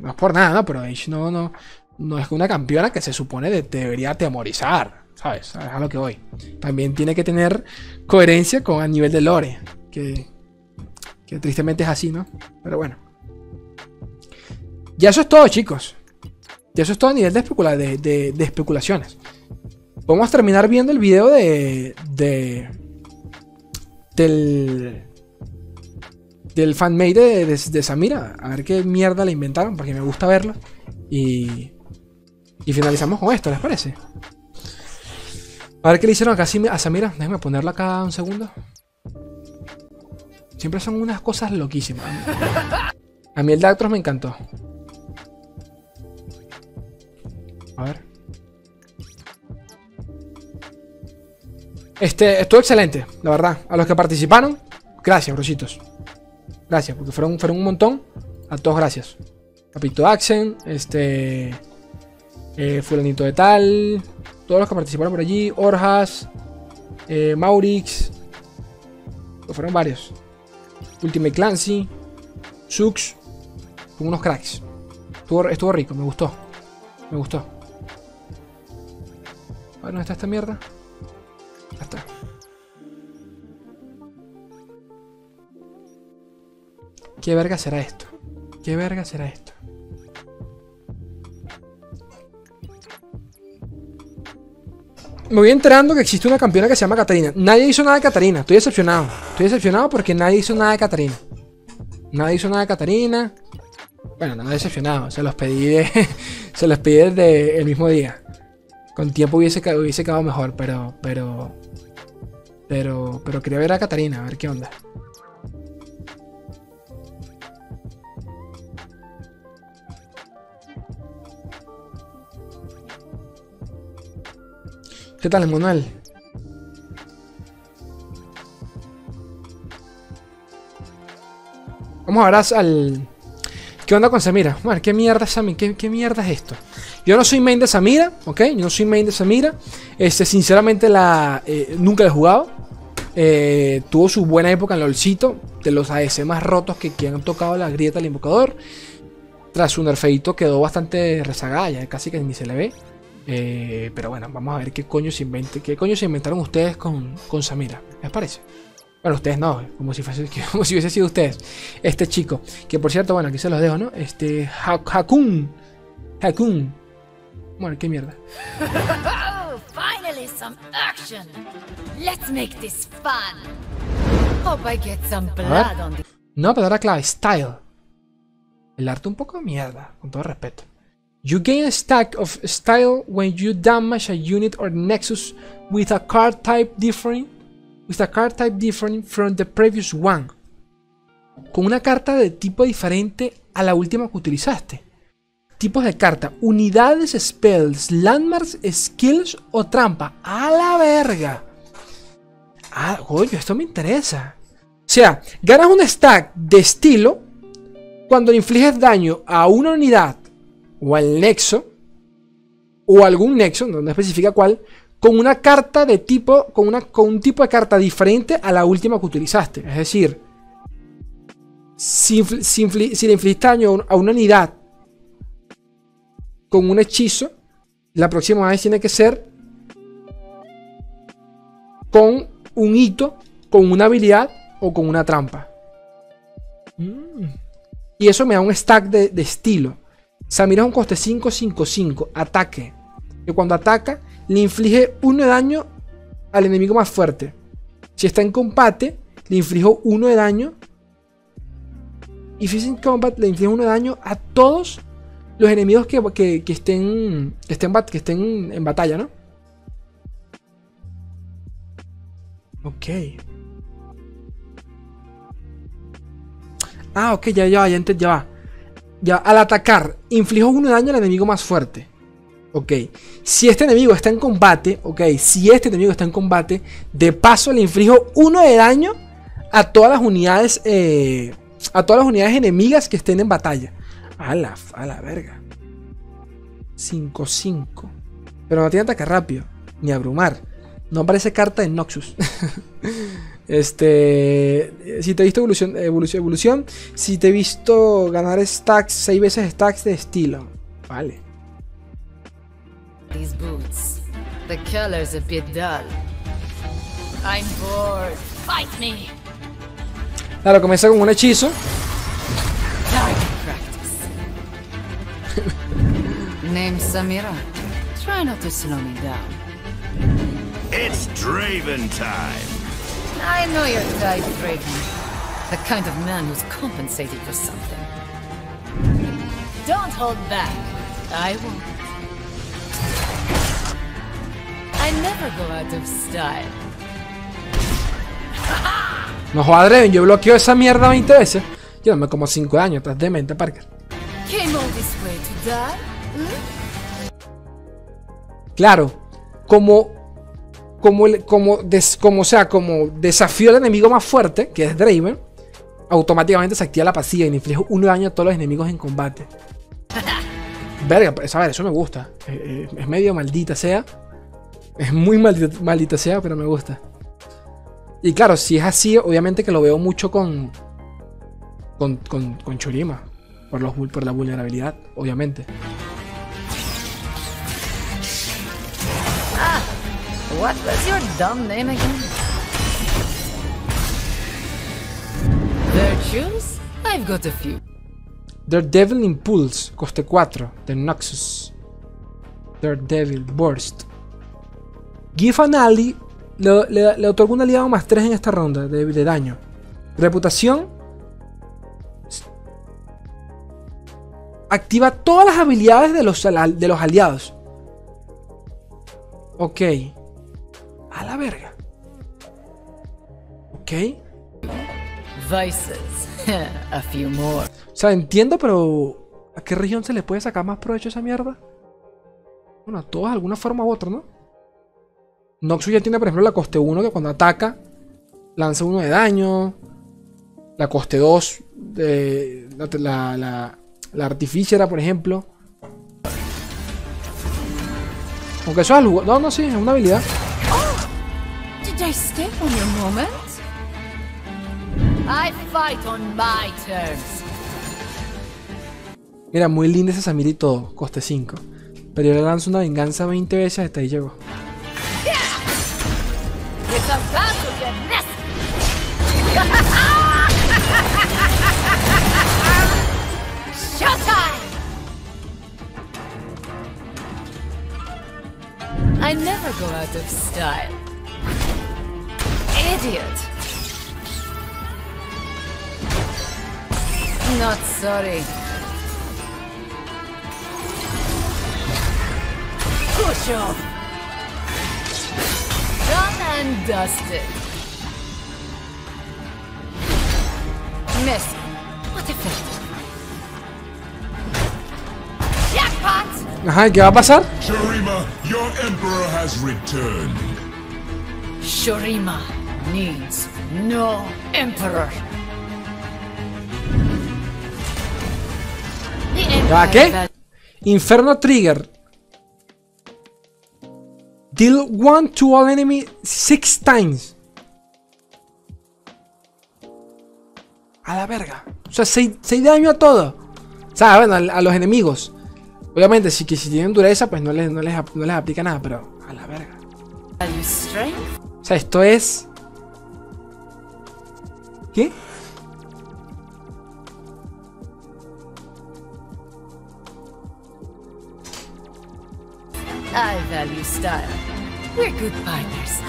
No es por nada, ¿no? Pero Age no, no, no es una campeona que se supone de, debería temorizar, ¿sabes? A lo que voy. También tiene que tener coherencia con a nivel de lore, que, que tristemente es así, ¿no? Pero bueno. Ya eso es todo, chicos. Ya eso es todo a nivel de, de, especulaciones. Podemos terminar viendo el video de. de del. Del fanmade de, de, Samira. A ver qué mierda le inventaron, porque me gusta verlo. Y. Y finalizamos con esto, ¿les parece? A ver qué le hicieron acá a Samira. Déjenme ponerla acá un segundo. Siempre son unas cosas loquísimas. A mí el Dactros me encantó. A ver. Este, estuvo excelente, la verdad. A los que participaron, gracias, brositos. Gracias, porque fueron, fueron un montón. A todos gracias. Capito Accent, este... Eh, fulanito de tal. Todos los que participaron por allí. Orjas. Eh, Maurix. Fueron varios. Ultimate Clancy. Sux. Unos cracks. Estuvo, estuvo rico, me gustó. Me gustó. A ver, ¿dónde está esta mierda? Ya está. ¿Qué verga será esto? ¿Qué verga será esto? Me voy enterando que existe una campeona que se llama Catarina. Nadie hizo nada de Catarina. Estoy decepcionado. Estoy decepcionado porque nadie hizo nada de Catarina. Nadie hizo nada de Catarina. Bueno, nada decepcionado. Se los pedí <laughs> se los pedí desde el mismo día. Con tiempo hubiese, hubiese quedado mejor, pero. Pero. Pero. Pero quería ver a Catarina, a ver qué onda. ¿Qué tal, Emanuel? Vamos ahora al... ¿Qué onda con Samira? Bueno, ¿qué mierda es Samira? ¿Qué, mierda es esto? Yo no soy main de Samira, ¿ok? Yo no soy main de Samira. Este, sinceramente, la eh, nunca la he jugado. Eh, tuvo su buena época en LOLcito. De los AS más rotos que, que han tocado la grieta del invocador. Tras su nerfeito quedó bastante rezagada, ya casi que ni se le ve. Eh, pero bueno, vamos a ver qué coño se invente, qué coño se inventaron ustedes con, con Samira. ¿Les parece? Bueno, ustedes no, como si, fuese, <laughs> como si hubiese sido ustedes. Este chico, que por cierto, bueno, aquí se los dejo, ¿no? Este, Hakun. Hakun. Bueno, qué mierda. Oh, finally some action. Let's make this fun. Hope I get some blood on the... No, pero ahora clave, style. El arte un poco de mierda, con todo respeto. You gain a stack of style when you damage a unit or nexus with a card type different with a card type different from the previous one. Con una carta de tipo diferente a la última que utilizaste. Tipos de carta: unidades, spells, landmarks, skills o trampa. A la verga. Ah, oye, esto me interesa. O sea, ganas un stack de estilo cuando le infliges daño a una unidad o al nexo, o algún nexo, no especifica cuál, con una carta de tipo, con, una, con un tipo de carta diferente a la última que utilizaste. Es decir, si, le infligiste daño a una unidad con un hechizo, la próxima vez tiene que ser con un hito, con una habilidad o con una trampa. Mm. Y eso me da un stack de estilo. Samira es un coste 5-5-5. Ataque. Que cuando ataca, le inflige 1 de daño al enemigo más fuerte. Si está en combate, le inflijo 1 de daño. Y si es en combat, le inflige 1 de daño a todos los enemigos que, estén, que, estén, que estén en batalla, ¿no? Ok. Ah, ok, ya, ya, ya, ya va. Ya, al atacar, inflijo uno de daño al enemigo más fuerte. Ok. Si este enemigo está en combate, ok, si este enemigo está en combate, de paso le inflijo uno de daño a todas las unidades, eh, a todas las unidades enemigas que estén en batalla. A la, a la verga. 5-5. Pero no tiene ataque rápido, ni abrumar. No aparece carta en Noxus. <laughs> este. Si te he visto evolución, evolución, evolución. Si te he visto ganar stacks, 6 veces stacks de estilo. Vale. These boots. The color's a bit dull. I'm bored. Fight me. Claro, comienza con un hechizo. <laughs> Name Samira. Try not to slow me down. It's Draven time! I know your type, Draven. The kind of man who's compensated for something. Don't hold back. I won't. I never go out of style. <laughs> No jodas, Draven, yo bloqueo esa mierda 20 veces. Yo me como 5 años, estás demente, Parker. Claro, como como, como, como, sea, como desafío al enemigo más fuerte, que es Draven, automáticamente se activa la pasiva y le inflige un daño a todos los enemigos en combate. <laughs> Verga, pues, a ver, eso me gusta. Eh, eh, es medio maldita sea. Es muy maldita, maldita sea, pero me gusta. Y claro, si es así, obviamente que lo veo mucho con. con, con, con Churima. Por, los, por la vulnerabilidad, obviamente. What was your dumb name again? Virtues? I've got a few. Daredevil Impulse, coste 4, de Noxus. Daredevil Burst. Give an ally le, le, le un aliado más 3 en esta ronda de, de daño. Reputación. Activa todas las habilidades de los, de los aliados. Ok. A la verga. Ok. Vices. <laughs> A few more. O sea, entiendo, pero ¿a qué región se le puede sacar más provecho a esa mierda? Bueno, a todas de alguna forma u otra, ¿no? Noxus ya tiene, por ejemplo, la coste 1 que cuando ataca lanza uno de daño. La coste 2 de la, la, la Artificiera, por ejemplo. Aunque eso es algo. No, no, sí, es una habilidad. I stay on your moment? I fight on my terms. Mira, muy linda esa Samira y todo, coste 5. Pero yo le lanzo una venganza 20 veces hasta ahí llegó. I never go out of style idiot. Not sorry. Push off. Done and dusted. Miss. What effect? Jackpot! Ajá, ¿qué va a pasar? Shurima, your emperor has returned. Shurima needs no emperor. ¿Ya qué? Inferno Trigger. Deal one to all enemy six times. A la verga. O sea, 6 daño a todo. O sea, bueno, a, a los enemigos. Obviamente, si, que si tienen dureza, pues no les, no, les, no les aplica nada, pero a la verga. O sea, esto es. ¿Qué? I value style. We're good partners.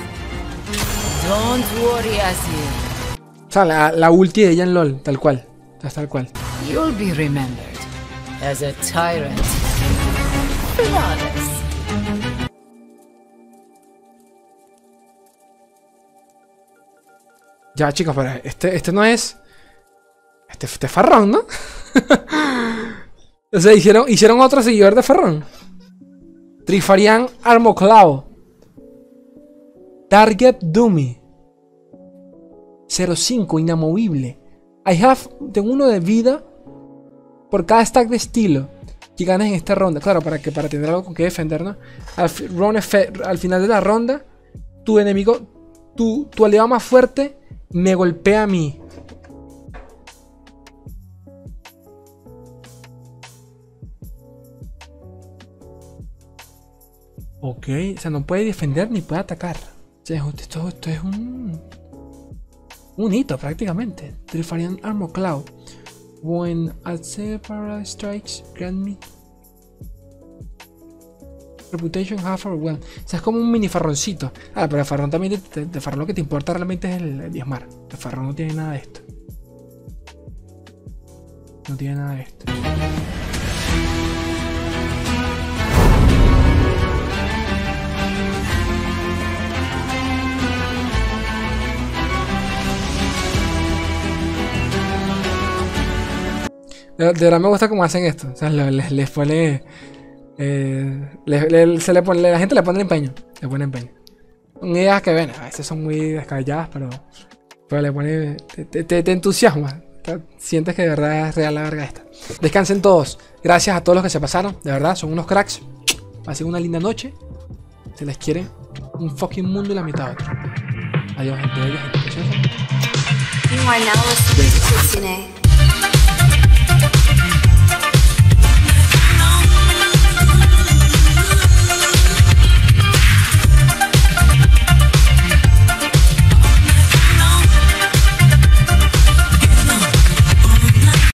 Don't worry, Azir. O sea, la, la ulti de ella en LOL, tal cual. Tal cual. You'll be remembered as a tyrant. Flawless. Ya, chicos, pero este, este no es. Este, este es Farrón, ¿no? <laughs> o sea, hicieron, hicieron otro seguidor de Farrón. Trifarian Armoclao. Target Dummy. 05, inamovible. I have. Tengo uno de vida por cada stack de estilo que ganes en esta ronda. Claro, para que para tener algo con que defendernos. Al, fi- run effe- al final de la ronda, tu enemigo, tu, tu aliado más fuerte, me golpea a mí. Ok, o sea, no puede defender ni puede atacar. O sea, esto, esto es un. Un hito prácticamente. Trifarian Armor Cloud. When a separate strikes, grant me. Reputation half or one. O sea, es como un mini farroncito. Ah, pero el farrón también. De farrón lo que te importa realmente es el, diezmar. El farrón no tiene nada de esto. No tiene nada de esto. De, verdad me gusta cómo hacen esto. O sea, le- les, les pone. Eh, le- le- se le pone, la gente le pone empeño. Le pone empeño. Son ideas que ven, a veces son muy descabelladas, pero. Pero le pone. Te, te- te- entusiasma. Te- Sientes que de verdad es real la verga esta. Descansen todos. Gracias a todos los que se pasaron. De verdad, son unos cracks. Pasen una linda noche. Se les quiere un fucking mundo y la mitad otro. Adiós, gente bella, gente. You are now listening to Kitsune.